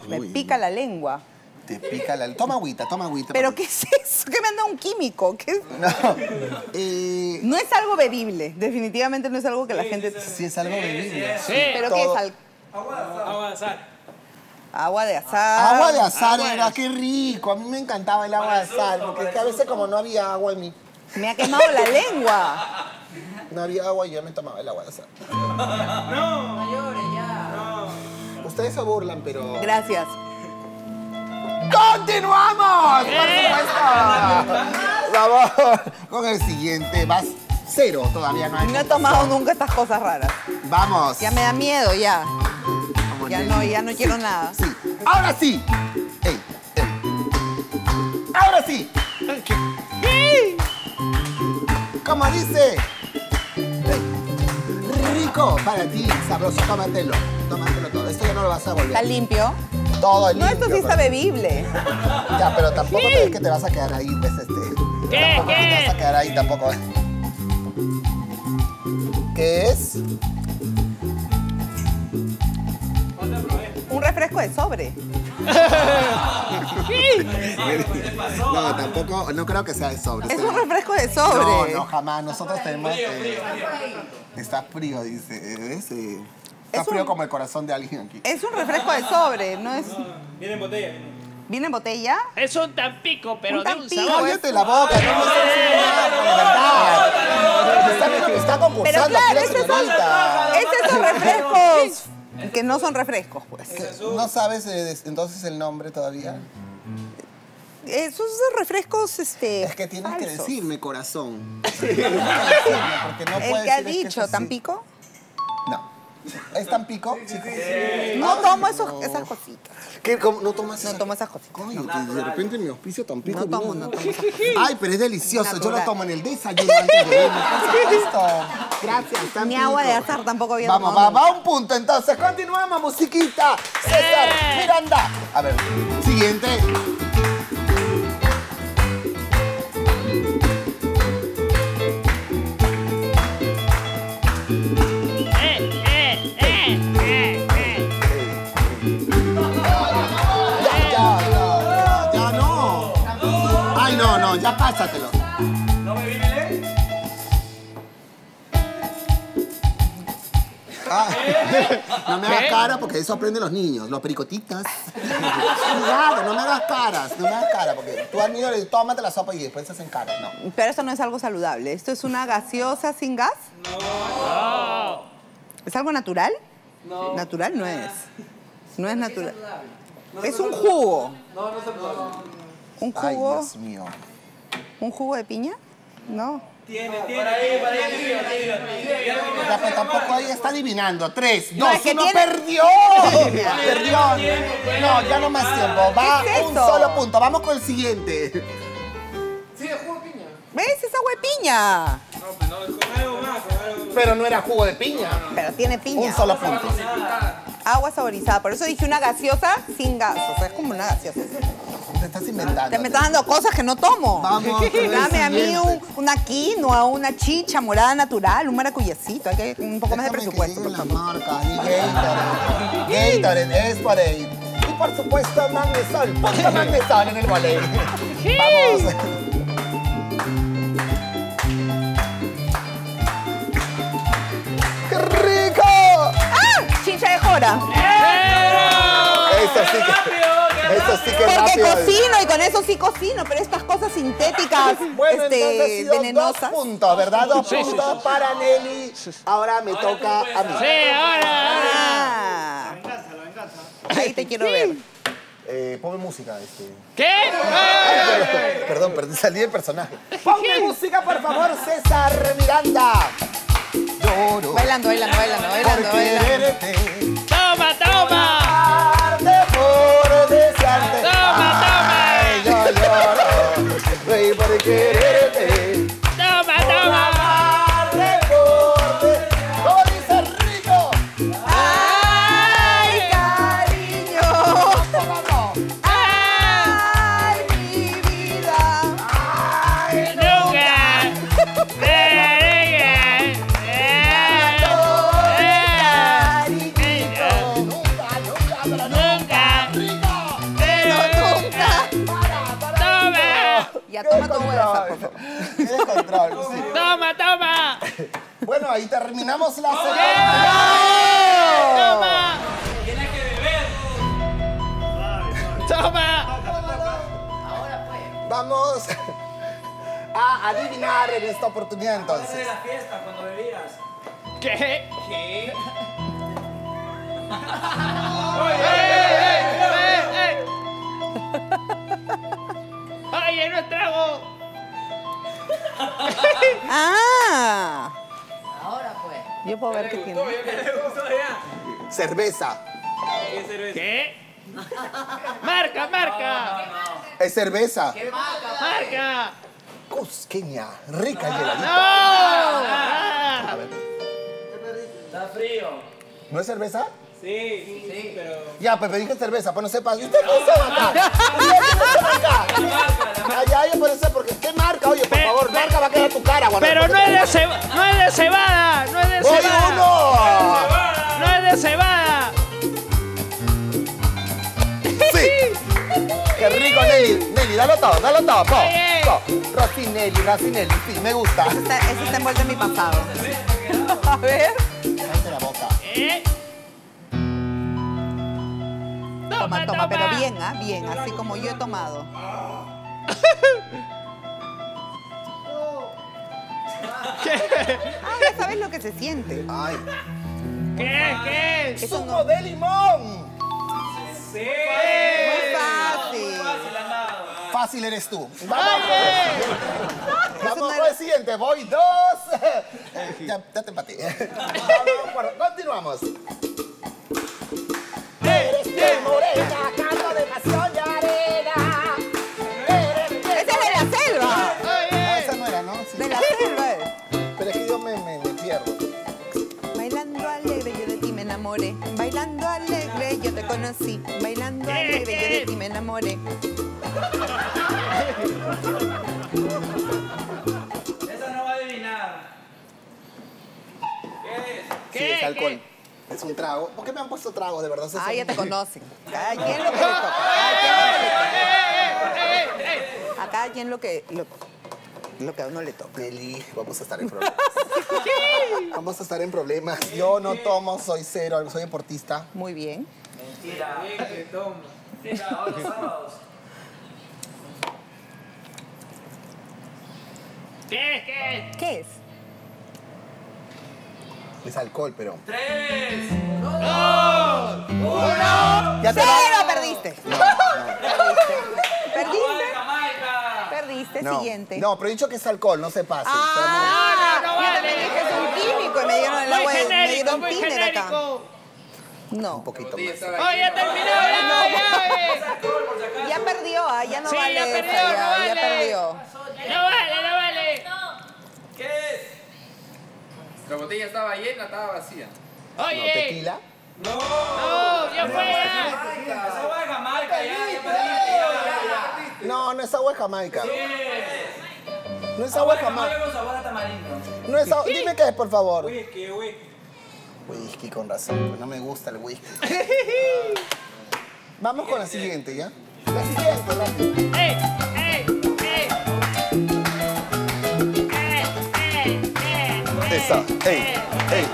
Me Uy. pica la lengua. Te pica la... Toma agüita, toma agüita. ¿Pero qué es eso? ¿Qué me anda un químico? No. Eh, No es algo bebible. Definitivamente no es algo que la gente... sí es algo bebible. Sí. ¿Pero qué es? Al- Agua de sal. Agua de azar. Agua de azar agua de era, qué rico. A mí me encantaba el agua de azar, porque es que a veces como no había agua en mí, Me ha quemado la lengua. no había agua y yo me tomaba el agua de azar. Ustedes se burlan, pero... Gracias. ¡Continuamos! ¡Por supuesto! Vamos con el siguiente. Vas cero, todavía no hay. No he tomado nunca estas cosas raras. Vamos. Ya me da miedo, ya. Vamos, Ya no, ya no quiero nada. Sí. Ahora sí. Ey, ey. Ahora sí. Como dice. Ey. Rico para ti, sabroso, tómatelo. Tómatelo todo. Esto ya no lo vas a ¿Está volver. limpio? Todo es No, esto sí está bebible. Ya, pero tampoco te ves que te vas a quedar ahí, pues, este. ¿Qué? Tampoco que te ¿Qué? vas a quedar ahí tampoco. ¿Qué es? Un refresco de sobre. No, tampoco, no creo que sea de sobre. Es un refresco de sobre. no, jamás. Nosotros tenemos. eh, está frío, dice. ¿ves? Eh, Está Es un- frío como el corazón de alguien aquí. Es un refresco de sobre, no es. Viene en botella. ¿Viene en botella? Es un tampico, pero Un de un Tampico. sabor. Cállate la boca, no. Está, concursando claro, aquí la señorita. es esos refrescos que no son refrescos, pues. ¿No sabes eh, entonces el nombre todavía? Esos refrescos, este. Es que tienes que decirme corazón. Porque no El puedes que ha dicho, es. No. ¿Es Tampico? chicos? No tomo esos, esas cositas. ¿Qué? ¿Cómo? ¿No tomas No esa- tomo esas cositas. Coño, de repente mi auspicio Tampico. No tomo, vino. no tomo esas Ay, pero es delicioso. Yo lo tomo en el desayuno antes de irme. Por supuesto. Gracias, Tampico. Ni agua de azar tampoco había Vamos, va, va a un punto entonces. Continuamos, musiquita. César, Eh. Miranda. A ver, siguiente. Ya pásatelo. ¿No me viene Ah, no me hagas ¿Qué? cara porque eso aprenden los niños, los pericotitas. Cuidado, no me hagas caras, no me hagas cara porque tú al niño le dices, tómate la sopa y después se hacen caras. No. Pero esto no es algo saludable. ¿Esto es una gaseosa sin gas? No. ¿Es algo natural? No. Natural no es. No es natural. Es un jugo. No, no se puede. ¿Un Ay, jugo? Dios mío. ¿Un jugo de piña? No. Tiene, tiene. Para ahí, para ahí. Ya, pero tampoco ahí está adivinando. Tres, No, dos, es que uno, tiene- perdió. Perdió. No, ya no más tiempo. Va ¿Qué es un solo punto. Vamos con el siguiente. Sí, de jugo de piña. ¿Ves? Es agua de piña. No, pues no, algo más. Pero no era jugo de piña. Pero tiene piña. Un solo punto. Agua saborizada. Por eso dije una gaseosa sin gas. O sea, es como una gaseosa. Te estás inventando. Te me estás dando cosas que no tomo. Vamos Dame a mí un- una quinoa, una chicha morada natural, un maracuyacito. Hay que un poco más de que presupuesto, lleguen por favor. las marcas, y Gatorade, Gatorade, es por ahí. Y por supuesto, Magnesol, punto Magnesol en el volei. Vamos. ¡Qué rico! ¡Ah! Chicha de jora. Eso sí que, eso sí que Porque rápido. cocino y con eso sí cocino, pero estas cosas sintéticas, Bueno, este, entonces venenosas. dos puntos, ¿verdad? Dos Sí, sí, puntos para Nelly. Ahora me toca a mí. Sí, ahora. Ah. Ahí te quiero ver. Eh, ponme música, este. ¿Qué? Perdón, perdón, salí del personaje. Ponme música, por favor, César Miranda. Lloro Bailando, bailando, bailando, bailando, bailando. ¡Toma, toma! Quererte, ¡Toma, toma! amarte por de- Ya, toma tu descontrol. por Qué descontrol, sí. ¡Toma, toma! Bueno, ahí terminamos la segunda. ¡Toma! Tienes que beber. ¡Toma! Vamos a adivinar en esta oportunidad de entonces. la fiesta cuando bebías. ¿Qué? ¿Qué? ¡Oye, no trago! Ah. Ahora pues. Yo puedo ver qué tiene. Cerveza. ¿Qué cerveza? ¿Qué? ¡Marca, marca! Es cerveza. ¡Marca! Cusqueña. Rica y heladita. ¡No! Ah. A ver. Está frío. ¿No es cerveza? Sí, sí, pero. Ya, Pepe, dije cerveza, pues no sepas. ¿Y usted qué sabe acá? ¿Usted qué sabe acá? Ya, yo por eso, porque ¿qué marca? Oye, por favor, pe- marca va a quedar tu cara, guarda, Pero no es de cebada, no es de cebada, no es de ¡Voy cebada. uno! No es de cebada. ¡Sí! ¡Qué rico, Nelly! Nelly, dalo todo, dalo todo, po. Oye. po. Rosinelli, Rosinelli, sí, me gusta. Eso está, eso está envuelto en mi pasado. A ver. Cállate la boca. ¿Eh? Toma, toma, pero bien, ¿ah? Bien, así como yo he tomado. Ah, ya sabes lo que se siente. Ay. ¿Qué? ¿Qué? Eso ¡Zumo no. de limón! Sí. Muy fácil. Fácil, amado. Fácil eres tú. Vamos, Vamos con el siguiente. Voy dos. ya, ya te empaté. Vamos, Continuamos. Morena, canto de pasión y arena. Eres que Esa es de la selva. Ah, esa no era, ¿no? Sí. De la selva. Pero es que yo me, me, me pierdo. Bailando alegre yo de ti me enamoré. Bailando alegre yo te conocí. Bailando alegre yo de ti me enamoré. Esa no va a adivinar. ¿Qué es? ¿Qué? Sí, es alcohol. ¿Qué? Es un trago. ¿Por qué me han puesto trago, de verdad? Ah, ya te conocen. Cada quien lo que le toca. Cada quien lo que le toca. A cada quien lo que, lo, lo que a uno le toca. Nelly, vamos a estar en problemas. vamos a estar en problemas. Yo no tomo, soy cero, soy deportista. Muy bien. Mentira. que toma. Mentira, ahora los sábados. ¿Qué? ¿Qué? ¿Qué es? Es alcohol, pero. Tres. Ya te ¡Cero! va- Perdiste. No, no. Perdiste. Perdiste. No, Siguiente. no, pero he dicho que es alcohol, no se pase. Ah, No, no, no yo vale. también dije es un químico y me dieron el agua, de- me dieron muy tiner acá. No. Un poquito más. ¡Oh, ya terminó! ¡Ya, ya, eh! Ya perdió, ah, ya no Sí, vale ya esa, perdió, ya, no ya vale. perdió. ¡No vale, no vale! ¿Qué es? La botella estaba llena, estaba vacía. No, Oye, tequila. No. no, ya fue. Esa va de Jamaica. Ya, ya. No, no es agua de Jamaica. No es Agua agua de Jamaica. Jamaica con sabor a tamarindo. No es agua. Dime qué es, por favor. Whisky, whisky. Whisky, con razón. pues no me gusta el whisky. Vamos con la siguiente, ¿ya? La siguiente, la siguiente. Esa. Ey, ey.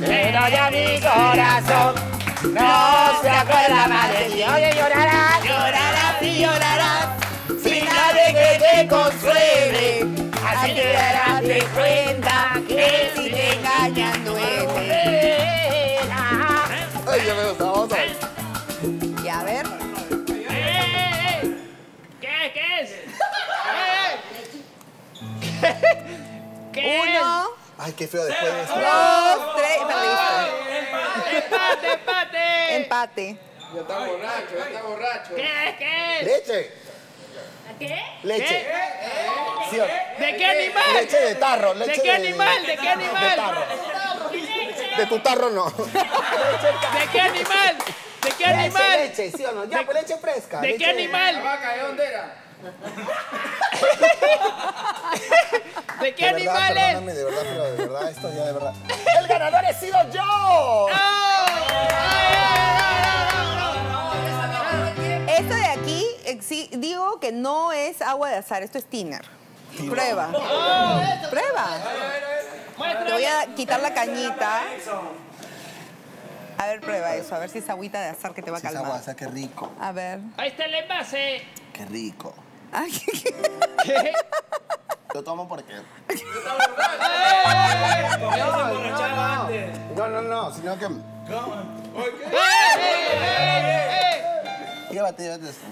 Pero ya mi corazón No se acuerda más de ti. Oye, llorarás. Uno, Ay, qué feo después de dos, tres. Perdiste. ¡Empate, empate! Empate. Ya está borracho, ya está borracho. ¿Qué, qué es? Leche. ¿Qué? Leche. ¿Sí o- ¿De qué animal? Leche de tarro. ¿De Leche qué animal? ¿De qué De animal? tarro. De tu tarro no. ¿De qué animal? ¿De qué Leche, animal? leche, ¿sí o no? Ya, pues leche fresca. ¿De leche qué ¿La animal? vaca de dónde era? ¿De qué animales? ¡El ganador he sido yo! Esto de aquí, digo que no es agua de azar, esto es tiner. ¿Tiner? Prueba. Oh. Prueba. Te voy a quitar la cañita. A ver, prueba eso, a ver si es agüita de azar que te va a calmar. Si es agua de azar, qué rico. A ver. Ahí está el envase. Qué rico. Ay, Lo tomo porque... ¿Por qué no se emborrachaba antes? No, no, no, sino que... Llévate, llévate esto.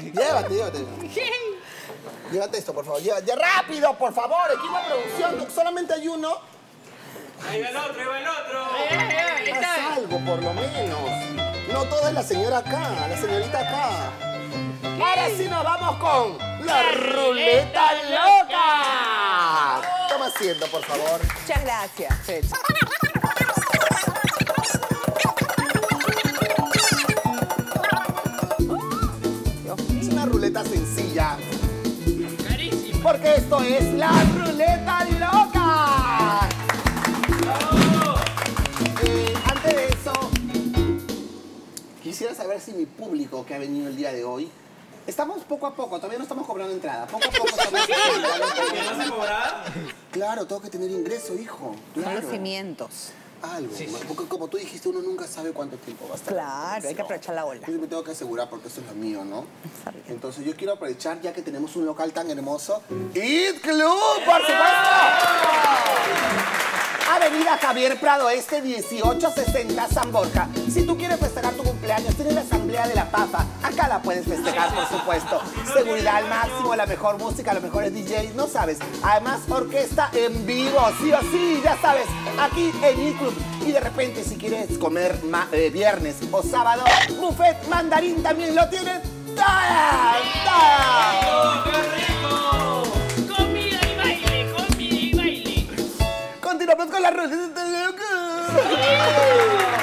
llévate, llévate. Llévate esto, por favor. Llévate. Rápido, por favor. Equipo de producción. Solamente hay uno. Ahí va el otro, ahí va el otro. Haz algo, por lo menos. No toda es la señora acá, la señorita acá. Ahora sí nos vamos con la ruleta loca. Toma asiento, por favor. Muchas gracias, Fred. Es una ruleta sencilla. Carísimo. Porque esto es la ruleta loca. Eh, antes de eso, quisiera saber si mi público que ha venido el día de hoy, estamos poco a poco, todavía no estamos cobrando entrada, poco a poco estamos ¿Que no se cobrar? Claro, tengo que tener ingreso, hijo. Son Claro. los cimientos. Algo, porque como tú dijiste, uno nunca sabe cuánto tiempo va a estar. Claro, hay que aprovechar la ola. Yo me tengo que asegurar porque eso es lo mío, ¿no? Entonces yo quiero aprovechar ya que tenemos un local tan hermoso. ¡Eat Club, por supuesto! Avenida Javier Prado Este 1860 San Borja. Si tú quieres festejar tu cumpleaños, tienes la asamblea de la papa. Acá la puedes festejar, por supuesto. Seguridad al máximo, la mejor música, los mejores DJs, no sabes. Además, orquesta en vivo, sí o sí, ya sabes. Aquí en Eat Club. Y de repente, si quieres comer eh, viernes o sábado, buffet mandarín también lo tienen. ¡Toda! ¡Toda! Continuamos con la ruleta loca.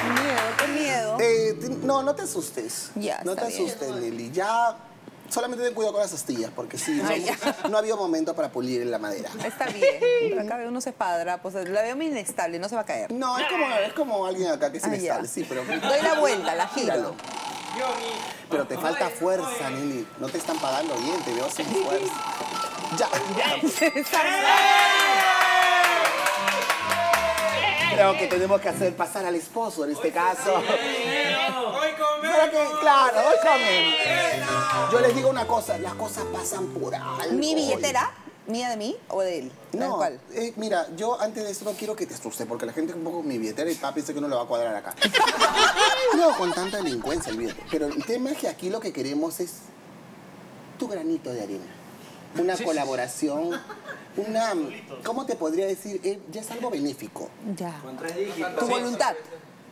Qué miedo, qué miedo. Eh, no, no te asustes. Ya, no está te bien. asustes, Lili. Ya solamente ten cuidado con las astillas, porque sí, Ay, no, no había momento para pulir la madera. Está bien. Pero acá veo unos espadra, pues la veo muy inestable, no se va a caer. No, es como, es como alguien acá que se Ah, ya. sale, sí, pero. Doy la vuelta, la giro. Pero te falta fuerza, Lili. No te están pagando bien, te veo sin fuerza. Ya. Creo que tenemos que hacer pasar al esposo en este caso. Hoy comemos. claro, hoy comen. Yo les digo una cosa, las cosas pasan por algo. ¿Mi billetera? ¿Mía de mí o de él? No, ¿Cuál? eh, mira, yo antes de esto no quiero que te asuste, porque la gente un poco mi billetera y papá piensa que no le va a cuadrar acá. no, con tanta delincuencia el billete. Pero el tema es que aquí lo que queremos es tu granito de arena. Una colaboración, una... ¿Cómo te podría decir? Eh, ya es algo benéfico. Ya. Tu voluntad.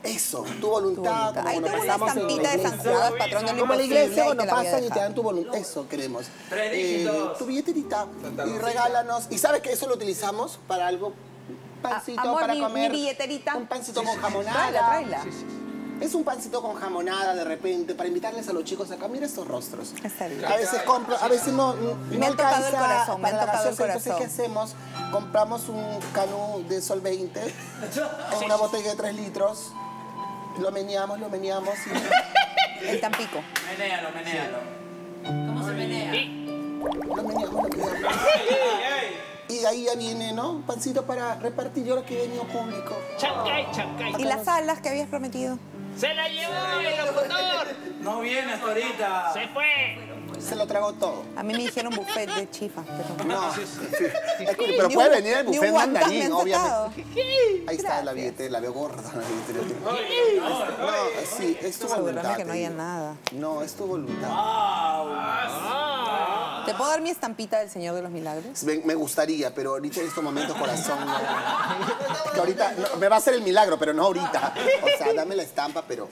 Eso, tu voluntad. voluntad. Ahí tengo una estampita de San iglesia. Judas, patrón de Como la iglesia, cuando a pasan y te dan tu voluntad. Eso queremos. Eh, Tres dígitos. tu billetita. Y regálanos. ¿Y sabes que eso lo utilizamos para algo? Pancito Ah, amor, para mi- comer. mi billeterita. Un pancito con jamonada. Tráela, tráela. Es un pancito con jamonada de repente para invitarles a los chicos acá. Mira estos rostros. Está bien. A veces compro, a veces no, no Me han tocado el alcanza corazón, me han para la tocado el gaseosa, Entonces, ¿qué corazón. hacemos? Compramos un canú de sol 20 con una botella de 3 litros. Lo meneamos, lo meneamos y El Tampico. Menéalo, menéalo. lo meneamos, lo meneamos. Y de ahí ya viene, ¿no? Un pancito para repartir. Yo lo que he venido público. Chancay, chancay. ¿Y las alas que habías prometido? Se la llevó el locutor. No viene hasta ahorita. Se fue. Se lo tragó todo. A mí me dijeron buffet de chifa. Pero... No. Escuche, pero Ni puede venir el buffet mandarín, obviamente. Ahí está la billetera, la veo gorda. La billetera. No, sí, es tu voluntad. que no haya nada. No, es tu voluntad. ¿Te puedo dar mi estampita del Señor de los Milagros? Me, me gustaría, pero ahorita en estos momentos, corazón, no. Que ahorita no, me va a hacer el milagro, pero no ahorita. O sea, dame la estampa, pero.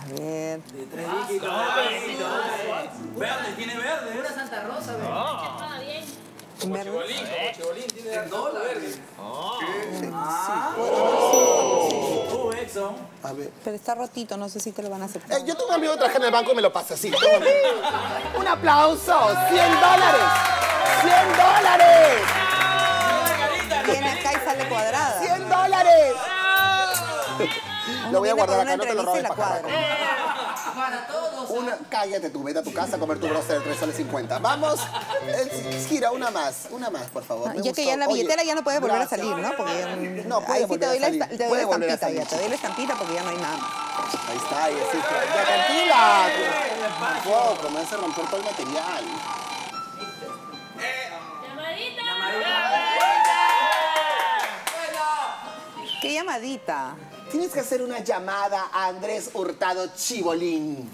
A ver. De tres dígitos. Verde, tiene verde. Pura Santa Rosa, Verde. Tú, A ver. Pero está rotito, no sé si te lo van a aceptar. Eh, yo tengo un amigo que traje en el banco y me lo pasa así. Un amigo. ¡Un aplauso! ¡100 dólares! ¡100 dólares! Viene acá y sale cuadrada. ¡100 dólares! Lo voy a guardar acá, no te lo robes la para. Para todos. Una, cállate tú, vete a tu casa a comer tu broster de 3 soles 50. Vamos, eh, gira una más, una más, por favor. Me Ya que gustó. ya la Oye, billetera ya no puede volver gracias. a salir, ¿no? Porque ya- No, puede ahí sí te volver a doy la, te doy la estampita ya, te doy la estampita porque ya no hay nada más. Ahí está, ahí sí, ya tranquila. Tampoco, me hace romper todo el material. ¿Qué llamadita? Tienes que hacer una llamada a Andrés Hurtado Chibolín.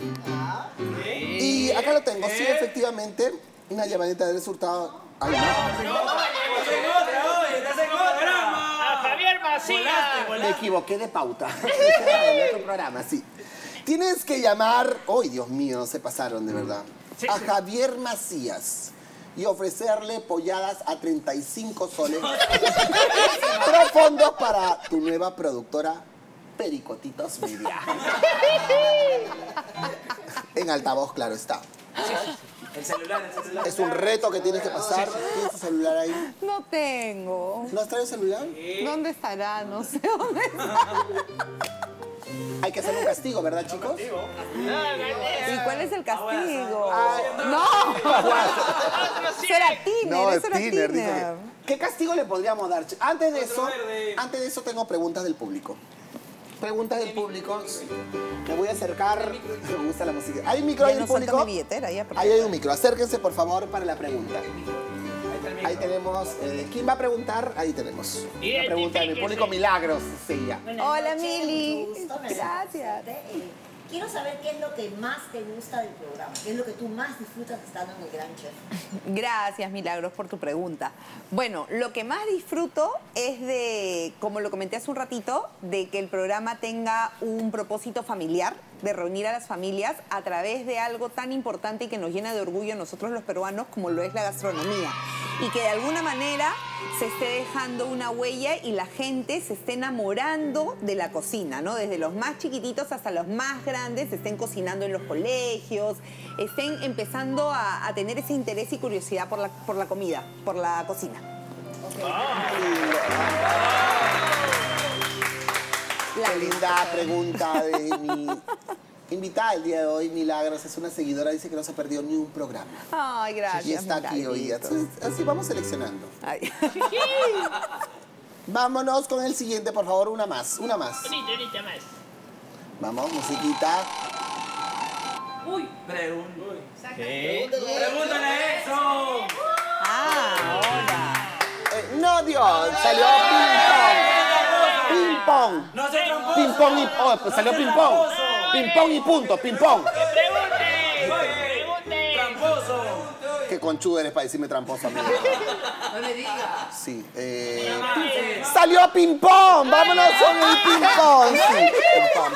Y acá lo tengo, sí, efectivamente, una llamadita de Andrés Hurtado. Ay, no. Estás en otra, oye, estás en otra. A Javier Macías. Me equivoqué de pauta. otro programa, sí. Tienes que llamar, ¡ay, Dios mío! Se pasaron, de verdad. A Javier Macías y ofrecerle polladas a 35 soles. Tres fondos para tu nueva productora, Pericotitos Media. En altavoz, claro está. El celular, el celular. Es un reto que tienes que pasar. ¿Tienes tu celular ahí? No tengo. ¿No has traído celular? ¿Dónde estará? No sé dónde está. Hay que hacer un castigo, ¿verdad, chicos? ¿Y cuál es el castigo? Ay, No, eso era Tiner, No, eso era Tiner, que- ¿Qué castigo le podríamos dar? Antes de eso, antes de eso tengo preguntas del público. Preguntas del público. Me voy a acercar. Me gusta la música. ¿Hay micro ahí del público? mi billetera, ya. porque- Ahí hay un micro. Acérquense, por favor, para la pregunta. Ahí tenemos. eh, ¿Quién va a preguntar? Ahí tenemos. Una pregunta de mi Identifíquese. público Milagros. Sí, ya. Hola, Mili. Gracias. Quiero saber qué es lo que más te gusta del programa, qué es lo que tú más disfrutas estando en el Gran Chef. Gracias, Milagros, por tu pregunta. Bueno, lo que más disfruto es de, como lo comenté hace un ratito, de que el programa tenga un propósito familiar, de reunir a las familias a través de algo tan importante y que nos llena de orgullo a nosotros los peruanos como lo es la gastronomía. Y que de alguna manera se esté dejando una huella y la gente se esté enamorando de la cocina, ¿no? Desde los más chiquititos hasta los más grandes estén cocinando en los colegios, estén empezando a, a tener ese interés y curiosidad por la, por la comida, por la cocina. Qué linda pregunta de mi invitada el día de hoy, Milagros. Es una seguidora, dice que no se perdió ni un programa. Ay, gracias. Y está aquí hoy. Entonces, así vamos seleccionando. Ay. Vámonos con el siguiente, por favor, una más, una más. Bonita, bonita más. Vamos, musiquita. Pregúntale. Pregúntale a Exxon. Ah, hola. Eh, no, Dios, salió ping pong. Ping pong. No se tramposo. Ping pong y oh, pues salió ping pong. Ping pong y punto, ping pong. ¡Pregunte! ¡Pregunte! Tramposo. Qué conchudo eres para decirme tramposo a mí. No me digas. Sí. eh, Salió ping pong. Vámonos con el ping pong. Sí. Ping pong,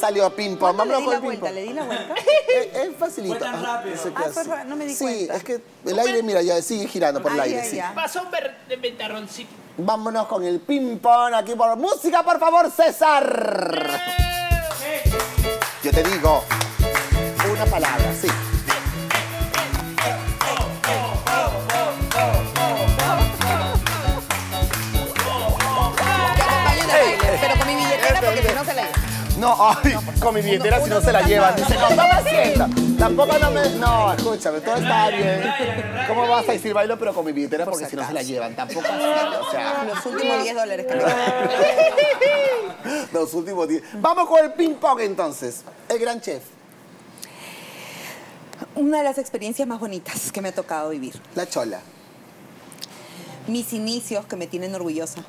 Salió ping pong. Di con la el ping vuelta, pong. le di la vuelta. Eh, Es facilito. Fue tan rápido. Ah, fue ra- no me di Sí, cuenta. es que el aire, mira, ya sigue girando por el aire. ay, sí. Pasó un ventarroncito. Vámonos con el ping pong aquí por música, por favor, César. Yo te digo una palabra, sí. Pero con mi billetera porque si no se la lleva. No, ay, con mi billetera si no se la llevan. Dice, no, no me sienta. Tampoco no me. No, escúchame, todo está bien. ¿Cómo vas a decir bailo, pero con mi billetera? Por Porque si no se la llevan. Tampoco así, o sea. Los últimos 10 dólares Los últimos días. Vamos con el ping pong entonces. El gran chef. Una de las experiencias más bonitas que me ha tocado vivir. La chola. Mis inicios que me tienen orgullosa.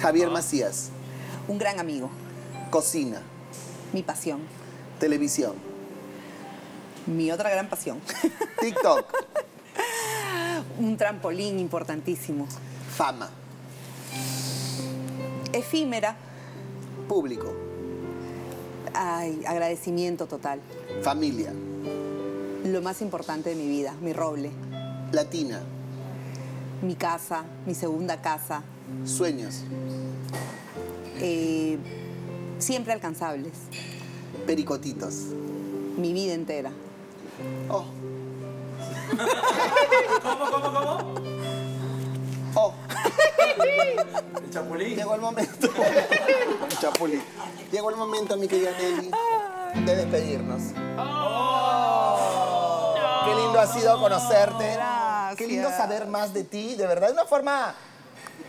Javier Macías. Un gran amigo. Cocina. Mi pasión. Televisión. Mi otra gran pasión. TikTok. Un trampolín importantísimo. Fama. Efímera. Público. Ay, agradecimiento total. Familia. Lo más importante de mi vida, mi roble. Latina. Mi casa, mi segunda casa. Sueños. eh, siempre alcanzables. Pericotitos. Mi vida entera. Oh. ¿Cómo, cómo, cómo? Oh. El chapulín. Llegó el momento. El Chapulín. Llegó el momento, mi querida Nelly. de despedirnos. Qué lindo ha sido conocerte. Gracias. Qué lindo saber más de ti, de verdad, de una forma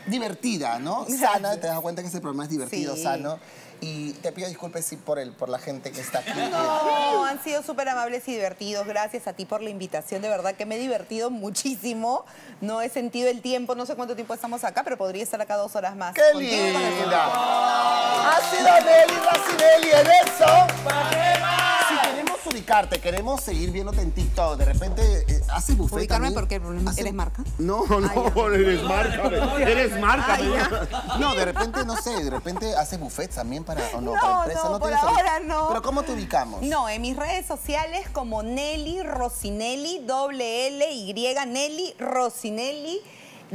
divertida, ¿no? Sana, te das cuenta que este programa es divertido, Sí. sano. Y te pido disculpas sí, por, el, por la gente que está aquí. No, han sido súper amables y divertidos. Gracias a ti por la invitación. De verdad que me he divertido muchísimo. No he sentido el tiempo, no sé cuánto tiempo estamos acá, pero podría estar acá dos horas más. ¡Qué Contigo linda! Ha sido Nelly Racinelli en eso. Si queremos ubicarte, queremos seguir viéndote en TikTok, de repente eh, hace buffet ¿Ubicarme también. por qué? ¿Porque Hace- eres marca? No, no, eres marca. Eres marca. Ah, No, de repente, no sé, de repente hace buffets también para, o no, No, para empresa. no, por ahora no. Pero ¿cómo te ubicamos? No, en mis redes sociales como Nelly Rosinelli, doble L, Y, Nelly Rosinelli,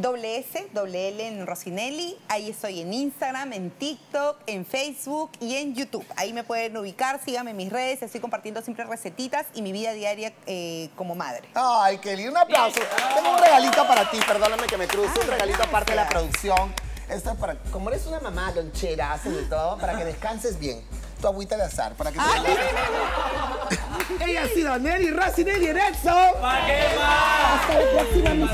doble S, doble L en Rosinelli. Ahí estoy en Instagram, en TikTok, en Facebook y en YouTube. Ahí me pueden ubicar, síganme en mis redes, estoy compartiendo siempre recetitas y mi vida diaria eh, como madre. Ay, qué lindo, un aplauso. Tengo un regalito para ti, perdóname que me cruce, un regalito aparte de la producción. Esto es para, como eres una mamá lonchera, hace de todo, para que descanses bien. Tu agüita de azar, para que te Ella ha sido Nelly Racinelli en Exo. ¿Para qué más? Hasta la próxima, mis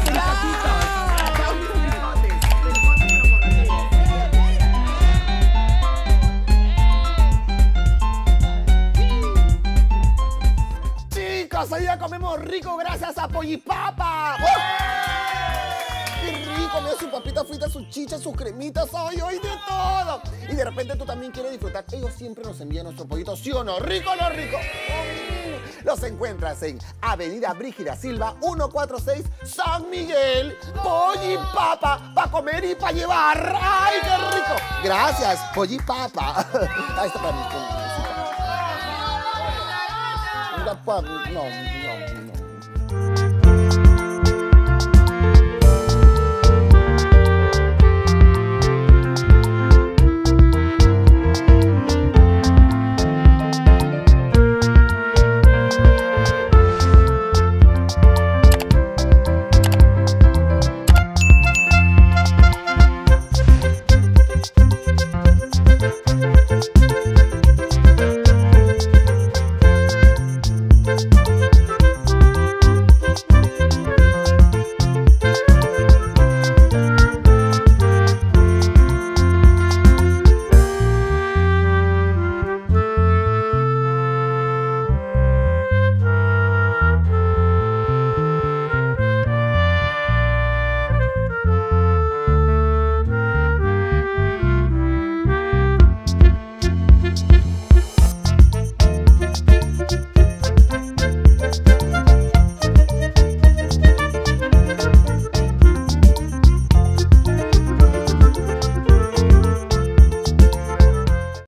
comemos rico gracias a Pollipapa. ¡Qué rico! Mira su papita frita, sus chichas, sus cremitas, hoy, hoy de todo. Y de repente tú también quieres disfrutar. Ellos siempre nos envían nuestro pollito, ¿sí o no? ¿Rico o no rico? Mm. Los encuentras en Avenida Brígida Silva, 146 San Miguel. Pollipapa, para comer y para llevar. ¡Ay, qué rico! Gracias, Pollipapa. Ahí está para mí. no.